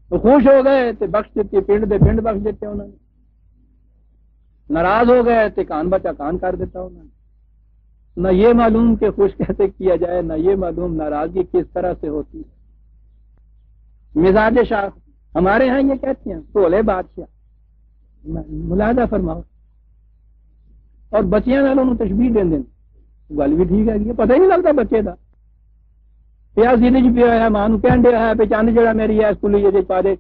تو خوش ہو گئے تو بخش دیتے پنڈ دے پنڈ بخش دیتے انہوں نے۔ ناراض ہو گئے تو کان بچا کان کر دیتا انہوں نے۔ نہ یہ معلوم کہ خوش کیسے کیا جائے، نہ یہ معلوم ناراضگی کس طرح سے ہوتی ہے۔ مزاج شاہ ہمارے ہاں یہ کہتے ہیں، بولے بادشاہ۔ ملازہ فرماؤ اور بچیاں والوں تشبیح دیں دیں گل بھی ٹھیک ہے پتہ ہی نہیں لگتا بچے کا پیا سیدھے جی پیا ہے، ماں کہن دیا ہے پہ چند جہاں میری ہے اسکول پا دے۔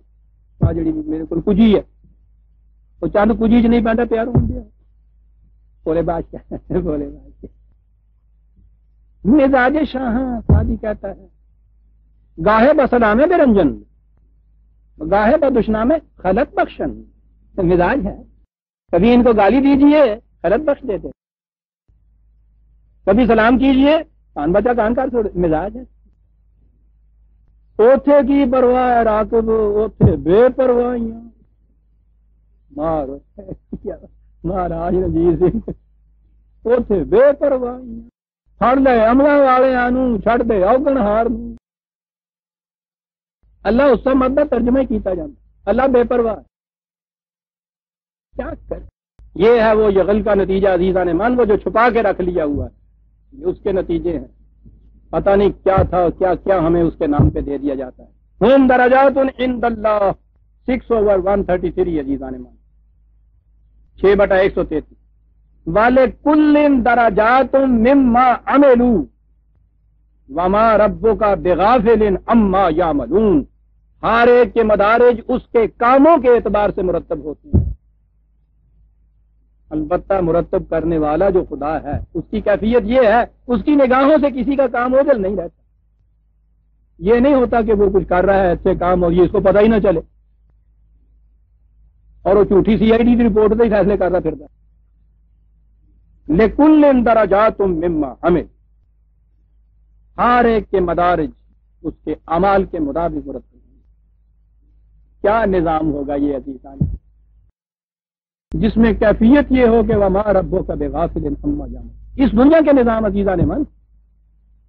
جی میرے کو کجی ہے۔ وہ چند کجی چ نہیں پہنتا پیار ہوں دیا۔ بولے بادشاہ بولے بادشاہ۔ مزاج شاہ شادی کہتا ہے۔ گاہے بسلام بے رنجن۔ گاہے بدشنام خلط بخشن، مزاج ہے کبھی ان کو گالی دیجیے، خلط بخش دیتے۔ کبھی سلام کیجیے، کان بچا، کان کر چھوڑ مزاج ہے اوتھے کی پرواہ راکب، اوتھے بے پرواہیاں مار مہاراج رنجیت سنگھ۔ اوتھے بے پرواہیاں فر لے، عملہ والے چڑ دے، اوگن ہار اللہ اس سے مدد ترجمہ کیتا جاتا اللہ بے پرواہ کیا کر یہ ہے وہ یغل کا نتیجہ عزیزہ نے من وہ جو چھپا کے رکھ لیا ہوا ہے۔ یہ اس کے نتیجے ہیں۔ پتہ نہیں کیا تھا کیا کیا ہمیں اس کے نام پہ دے دیا جاتا ہے۔ ہم دراجات ان اللہ۔ Six over one thirty three عزیزہ نے مان چھ بٹا ایک سو تینتیس۔ والے کل دراجات مما املو وما ربو کا بےغافل اما یا ملون ہر ایک کے مدارج اس کے کاموں کے اعتبار سے مرتب ہوتے ہیں۔ البتہ مرتب کرنے والا جو خدا ہے، اس کی کیفیت یہ ہے، اس کی نگاہوں سے کسی کا کام اوجل نہیں رہتا۔ یہ نہیں ہوتا کہ وہ کچھ کر رہا ہے، اچھے کام اور یہ اس کو پتہ ہی نہ چلے۔ اور وہ جھوٹی سی آئی ڈی کی رپورٹ سے ہی فیصلے کر رہا پھرتا لیکن اندر جا تم مما ہمیں ہر ایک کے مدارج اس کے امال کے مطابق مرتب۔ کیا نظام ہوگا یہ عزیزان جس میں کیفیت یہ ہو کہ وہ ماں ربوں کا بے غافل اس دنیا کے نظام عزیزہ نے من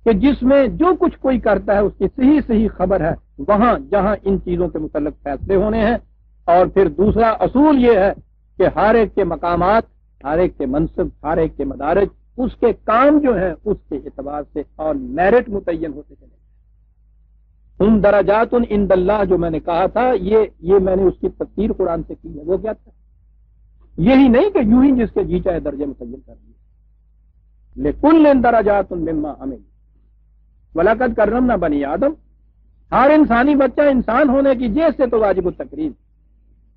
کہ جس میں جو کچھ کوئی کرتا ہے، اس کی صحیح صحیح خبر ہے، وہاں جہاں ان چیزوں کے متعلق فیصلے ہونے ہیں۔ اور پھر دوسرا اصول یہ ہے کہ ہر ایک کے مقامات، ہر ایک کے منصب، ہر ایک کے مدارج، اس کے کام جو ہے اس کے اعتبار سے اور میرٹ متعین ہوتے چلے۔ ان دراجات ان اللہ جو میں نے کہا تھا، یہ یہ میں نے اس کی تفسیر قرآن سے کی ہے، وہ کیا تھا؟ یہی نہیں کہ یوں ہی جس کے جی چاہے درجے متعین کر دیے لیکن ان دراجات ان مما ہمیں ولاقت کرم نہ بنی آدم۔ ہر انسانی بچہ انسان ہونے کی جیس سے تو واجب التقریب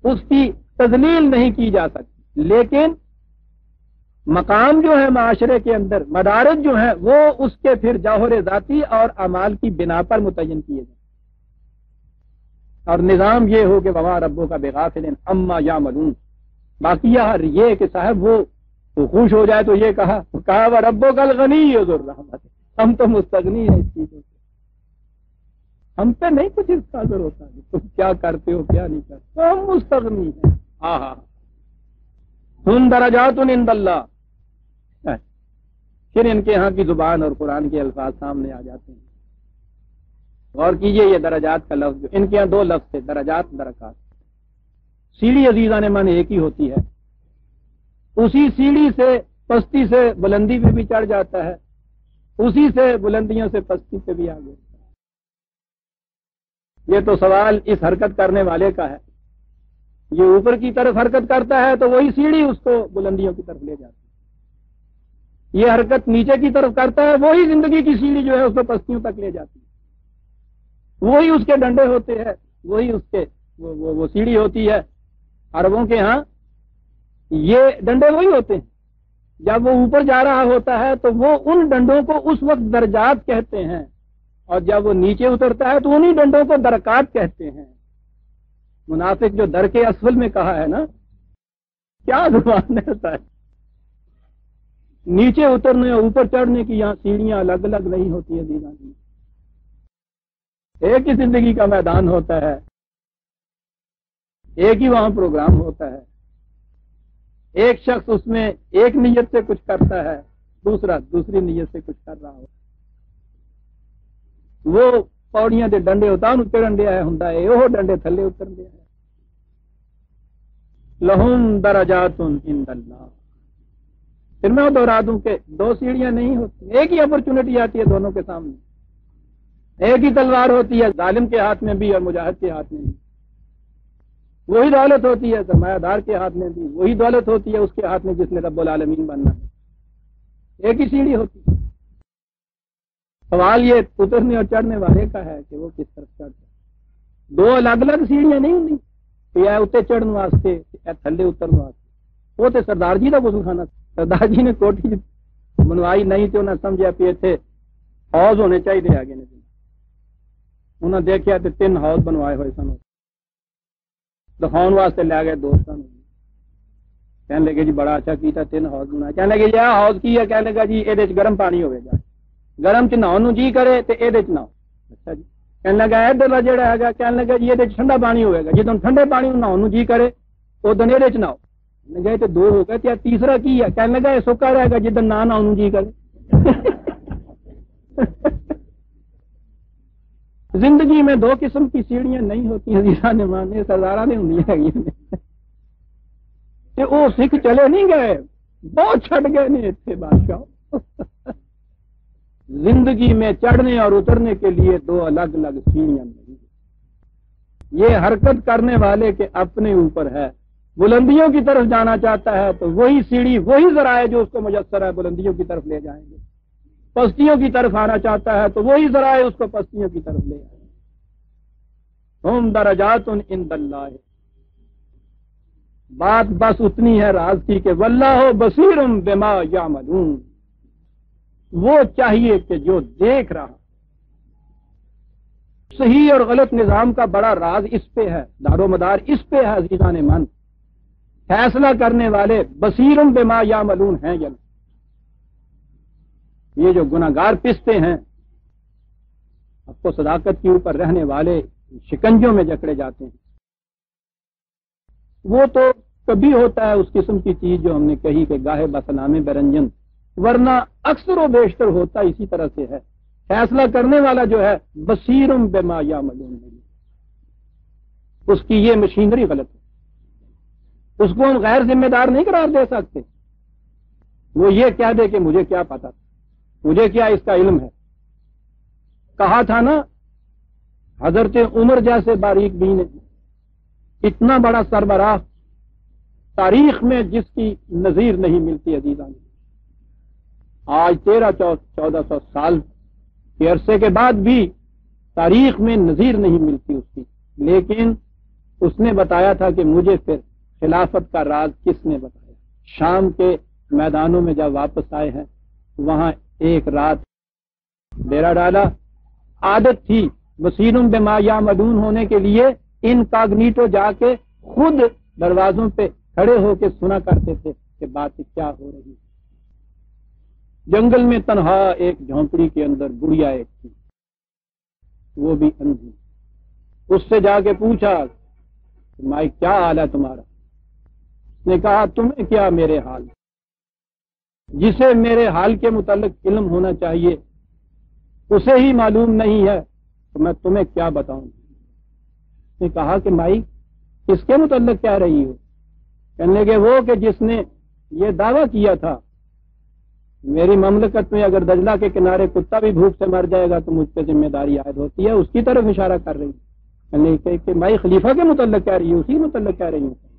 اس کی تزلیل نہیں کی جا سکتی۔ لیکن مقام جو ہے معاشرے کے اندر مدارت جو ہے وہ اس کے پھر جوہر ذاتی اور امال کی بنا پر متعین کیے جائیں۔ اور نظام یہ ہو کہ بابا ربو کا بےغافل اما یا ملون باقی یار یہ کہ صاحب وہ خوش ہو جائے تو یہ کہا کہا وہ ربو کل غنی رحمت ہم تو مستغنی ہیں اس چیزوں سے۔ ہم پہ نہیں کچھ اس کا ہوتا تم کیا کرتے ہو کیا نہیں کرتے ہم مستغنی ہیں۔ ہاں ہاں۔ ہن درجات ان اللہ۔ پھر ان کے ہاں کی زبان اور قرآن کے الفاظ سامنے آ جاتے ہیں۔ غور کیجیے یہ درجات کا لفظ ان کے یہاں دو لفظ تھے، درجات، درکات۔ سیڑھی عزیزہ نے من ایک ہی ہوتی ہے۔ اسی سیڑھی سے پستی سے بلندی پہ بھی چڑھ جاتا ہے۔ اسی سے بلندیوں سے پستی پہ بھی آگے یہ تو سوال اس حرکت کرنے والے کا ہے۔ یہ اوپر کی طرف حرکت کرتا ہے تو وہی سیڑھی اس کو بلندیوں کی طرف لے جاتی ہے۔ یہ حرکت نیچے کی طرف کرتا ہے، وہی زندگی کی سیڑھی جو ہے اس کو پستیوں تک لے جاتی ہے۔ وہی اس کے ڈنڈے ہوتے ہیں، وہی اس کے وہ سیڑھی ہوتی ہے۔ عربوں کے ہاں یہ ڈنڈے وہی ہوتے ہیں۔ جب وہ اوپر جا رہا ہوتا ہے تو وہ ان ڈنڈوں کو اس وقت درجات کہتے ہیں۔ اور جب وہ نیچے اترتا ہے تو انہی ڈنڈوں کو درکات کہتے ہیں۔ منافق جو در کے اسفل میں کہا ہے نا، کیا زبان ہے نیچے اترنے اور اوپر چڑھنے کی یہاں سیڑھیاں الگ الگ نہیں ہوتی ہیں دینا جی۔ ایک ہی زندگی کا میدان ہوتا ہے۔ ایک ہی وہاں پروگرام ہوتا ہے۔ ایک شخص اس میں ایک نیت سے کچھ کرتا ہے، دوسرا دوسری نیت سے کچھ کر رہا ہو وہ پوڑیاں دے ڈنڈے ہوتا چڑھن دیا ہے ہوں وہ ڈنڈے تھلے اتر دیا ہے لہم درجات ان اللہ۔ پھر میں وہ دوہرا دوں کہ دو سیڑھیاں نہیں ہوتی، ایک ہی اپرچونٹی آتی ہے دونوں کے سامنے۔ ایک ہی تلوار ہوتی ہے ظالم کے ہاتھ میں بھی اور مجاہد کے ہاتھ میں بھی۔ وہی دولت ہوتی ہے، سرمایہ دار کے ہاتھ میں بھی۔ وہی دولت ہوتی ہے اس کے ہاتھ میں جس نے رب العالمین بننا ہے۔ ایک ہی سیڑھی ہوتی ہے۔ سوال یہ اترنے اور چڑھنے والے کا ہے کہ وہ کس طرف چڑھتا ہے دو الگ الگ سیڑھیاں نہیں ہوتی یہ اتنے چڑھنے واسطے تھلے اترنے واسطے۔ وہ تو سردار جی کا غسل خانہ سردار جی نے کوٹھی بنوائی نہیں تو انہیں سمجھا پی اتنے ہاؤس ہونے چاہیے آگے نے۔ انہیں دیکھا تو تین ہاؤس بنوائے ہوئے سن۔ دکھاؤ واسطے لے گئے دوستوں کہنے لگے جی بڑا اچھا کیتا، تین ہاؤس بنا کہنے لگے جی ہاؤس کی ہے؟ کہنے لگا جی یہ گرم پانی ہوئے گا۔ گرم چ نہاؤ جی کرے تو یہ نہاؤ اچھا جی۔ کہنے لگا ادھر جہاں ہے کہنے لگا جی یہ ٹھنڈا پانی ہوئے گا۔ جدو ٹھنڈے پانی نہاؤ جی کرے تو ادھر یہ نہاؤ گئے تو دو ہو گئے تیسرا کی ہے؟ کہنے لگا یہ سکا رہے گا جدھر نہ نہاؤ جی کرے۔ زندگی میں دو قسم کی سیڑھیاں نہیں ہوتی ہیں نے مانے سردارا نے ہوں کہ وہ سکھ چلے نہیں گئے، بہت چھٹ گئے نہیں اتنے بادشاہ زندگی میں چڑھنے اور اترنے کے لیے دو الگ الگ سیڑھیاں نہیں۔ یہ حرکت کرنے والے کے اپنے اوپر ہے۔ بلندیوں کی طرف جانا چاہتا ہے تو وہی سیڑھی، وہی ذرائع جو اس کو مجسر ہے، بلندیوں کی طرف لے جائیں گے۔ پستیوں کی طرف آنا چاہتا ہے تو وہی ذرائع اس کو پستیوں کی طرف لے آئے ہوم درجات ان اللہ۔ بات بس اتنی ہے راز کی کہ ولہ ہو بصیرم بما یا وہ چاہیے کہ جو دیکھ رہا۔ صحیح اور غلط نظام کا بڑا راز اس پہ ہے، دار و مدار اس پہ ہے عزیزان من۔ فیصلہ کرنے والے بصیرم بما یا ملون ہیں یا یہ جو گناگار پستے ہیں، اب کو صداقت کے اوپر رہنے والے شکنجوں میں جکڑے جاتے ہیں۔ وہ تو کبھی ہوتا ہے اس قسم کی چیز جو ہم نے کہی کہ گاہے بسنامے برنجن، ورنہ اکثر و بیشتر ہوتا اسی طرح سے ہے۔ فیصلہ کرنے والا جو ہے بصیرم بے ما یا ملون اس کی یہ مشینری غلط ہے۔ اس کو ہم غیر ذمہ دار نہیں قرار دے سکتے۔ وہ یہ کہہ دے کہ مجھے کیا پتا مجھے کیا اس کا علم ہے۔ کہا تھا نا، حضرت عمر جیسے باریک بھی نے اتنا بڑا سربراہ تاریخ میں جس کی نظیر نہیں ملتی عزیزہ نے آج تیرہ چودہ سو سال کے عرصے کے بعد بھی تاریخ میں نظیر نہیں ملتی اس کی۔ لیکن اس نے بتایا تھا کہ مجھے پھر خلافت کا راز کس نے بتایا؟ شام کے میدانوں میں جب واپس آئے ہیں، وہاں ایک رات ڈیرا ڈالا۔ عادت تھی وسیلوں بے یا مدون ہونے کے لیے ان کاگنیٹو جا کے خود دروازوں پہ کھڑے ہو کے سنا کرتے تھے کہ بات کیا ہو رہی جنگل میں تنہا ایک جھونپڑی کے اندر گڑیا ایک تھی۔ وہ بھی اندھی اس سے جا کے پوچھا مائی کیا حال ہے تمہارا؟ نے کہا تمہیں کیا میرے حال؟ جسے میرے حال کے متعلق علم ہونا چاہیے، اسے ہی معلوم نہیں ہے، تو میں تمہیں کیا بتاؤں؟ اس نے کہا کہ مائی، کس کے متعلق کہہ رہی ہو؟ کہنے لگے وہ کہ جس نے یہ دعویٰ کیا تھا، میری مملکت میں اگر دجلہ کے کنارے کتا بھی بھوک سے مر جائے گا، تو مجھ پہ ذمہ داری عائد ہوتی ہے، اس کی طرف اشارہ کر رہی ہوں۔ کہ مائی، خلیفہ کے متعلق کہہ رہی ہوں اسی متعلق کہہ رہی ہوں۔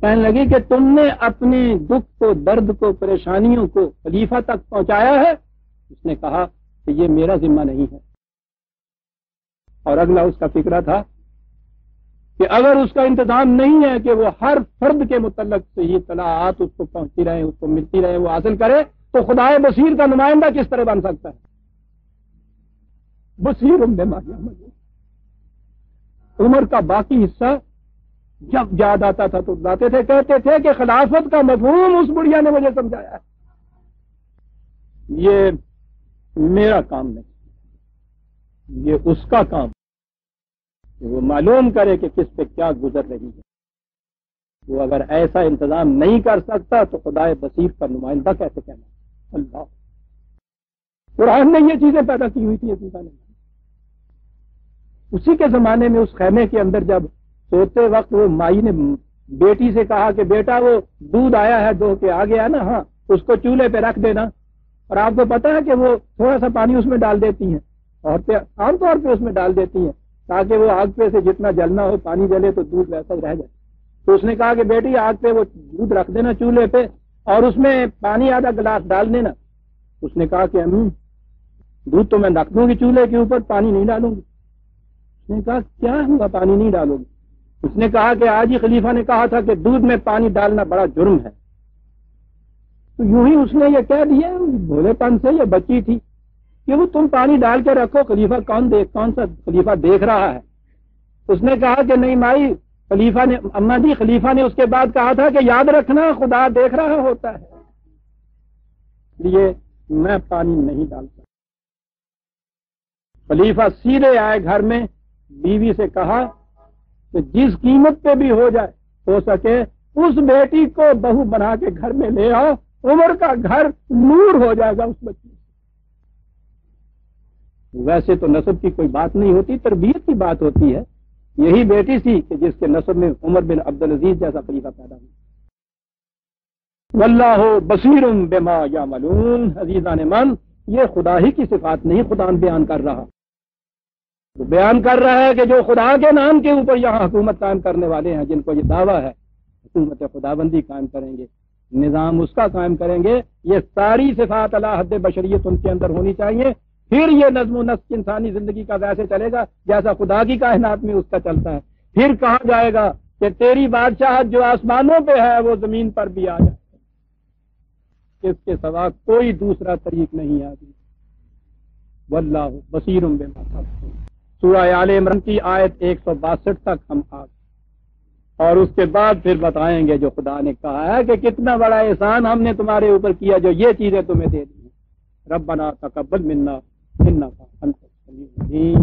کہنے لگی کہ تم نے اپنے دکھ کو، درد کو، پریشانیوں کو خلیفہ تک پہنچایا ہے۔ اس نے کہا کہ یہ میرا ذمہ نہیں ہے۔ اور اگلا اس کا فکرہ تھا کہ اگر اس کا انتظام نہیں ہے کہ وہ ہر فرد کے متعلق سے یہ اطلاعات اس کو پہنچتی رہے اس کو ملتی رہے وہ حاصل کرے، تو خدا بصیر کا نمائندہ کس طرح بن سکتا ہے؟ بصیر عمر کا باقی حصہ جب یاد آتا تھا تو جاتے تھے، کہتے تھے کہ خلافت کا مفہوم اس بڑھیا نے مجھے سمجھایا یہ میرا کام نہیں، یہ اس کا کام کہ وہ معلوم کرے کہ کس پہ کیا گزر رہی ہے۔ وہ اگر ایسا انتظام نہیں کر سکتا تو خدا بصیر کا نمائندہ کیسے کہنا اللہ۔ قرآن نے یہ چیزیں پیدا کی ہوئی تھی اسی کے زمانے میں اس خیمے کے اندر جب سوتے وقت وہ مائی نے بیٹی سے کہا کہ بیٹا، وہ دودھ آیا ہے، دو کے آ گیا نا ہاں اس کو چولہے پہ رکھ دینا۔ اور آپ کو پتا ہے کہ وہ تھوڑا سا پانی اس میں ڈال دیتی ہیں اور عام طور پہ اس میں ڈال دیتی ہیں، تاکہ وہ آگ پہ سے جتنا جلنا ہو، پانی جلے تو دودھ ویسا رہ جائے۔ تو اس نے کہا کہ بیٹی، آگ پہ وہ دودھ رکھ دینا چولہے پہ اور اس میں پانی آدھا گلاس ڈال دینا۔ اس نے کہا کہ امی، دودھ تو میں رکھ دوں گی چولہے کے اوپر، پانی نہیں ڈالوں گی۔ اس نے کہا، کیا ہوا، پانی نہیں ڈالوں گی؟ اس نے کہا کہ آج ہی خلیفہ نے کہا تھا کہ دودھ میں پانی ڈالنا بڑا جرم ہے۔ تو یوں ہی اس نے یہ کہہ دیا، بھولے پن سے یہ بچی تھی کہ وہ تم پانی ڈال کے رکھو، خلیفہ کون دیکھ، کون سا خلیفہ دیکھ رہا ہے۔ اس نے کہا کہ نہیں مائی، خلیفہ نے، اما جی خلیفہ نے اس کے بعد کہا تھا کہ یاد رکھنا، خدا دیکھ رہا ہوتا ہے۔ لیے میں پانی نہیں ڈالتا خلیفہ سیدھے آئے گھر میں، بیوی سے کہا کہ جس قیمت پہ بھی ہو جائے، ہو سکے، اس بیٹی کو بہو بنا کے گھر میں لے آؤ، عمر کا گھر نور ہو جائے گا اس بچی ویسے تو نصب کی کوئی بات نہیں ہوتی، تربیت کی بات ہوتی ہے۔ یہی بیٹی تھی کہ جس کے نصب میں عمر بن عبد العزیز جیسا خلیفہ پیدا ہوا۔ واللہ بصیر بما یا ملون عزیزان من، یہ خدا ہی کی صفات نہیں، خدا بیان کر رہا۔ بیان کر رہا ہے کہ جو خدا کے نام کے اوپر یہاں حکومت قائم کرنے والے ہیں، جن کو یہ دعویٰ ہے، حکومت خدا بندی قائم کریں گے، نظام اس کا قائم کریں گے، یہ ساری صفات اللہ حد بشریت ان کے اندر ہونی چاہیے، پھر یہ نظم و نسق انسانی زندگی کا ویسے چلے گا جیسا خدا کی کائنات میں اس کا چلتا ہے۔ پھر کہا جائے گا کہ تیری بادشاہت جو آسمانوں پہ ہے، وہ زمین پر بھی آ جائے۔ اس کے سوا کوئی دوسرا طریق نہیں آتی واللہ بصیر بے سورہ آل عمران کی آیت ایک سو باسٹھ تک ہم آ اور اس کے بعد پھر بتائیں گے جو خدا نے کہا ہے کہ کتنا بڑا احسان ہم نے تمہارے اوپر کیا جو یہ چیزیں تمہیں دے دی ربنا تقبل منا انك انت السميع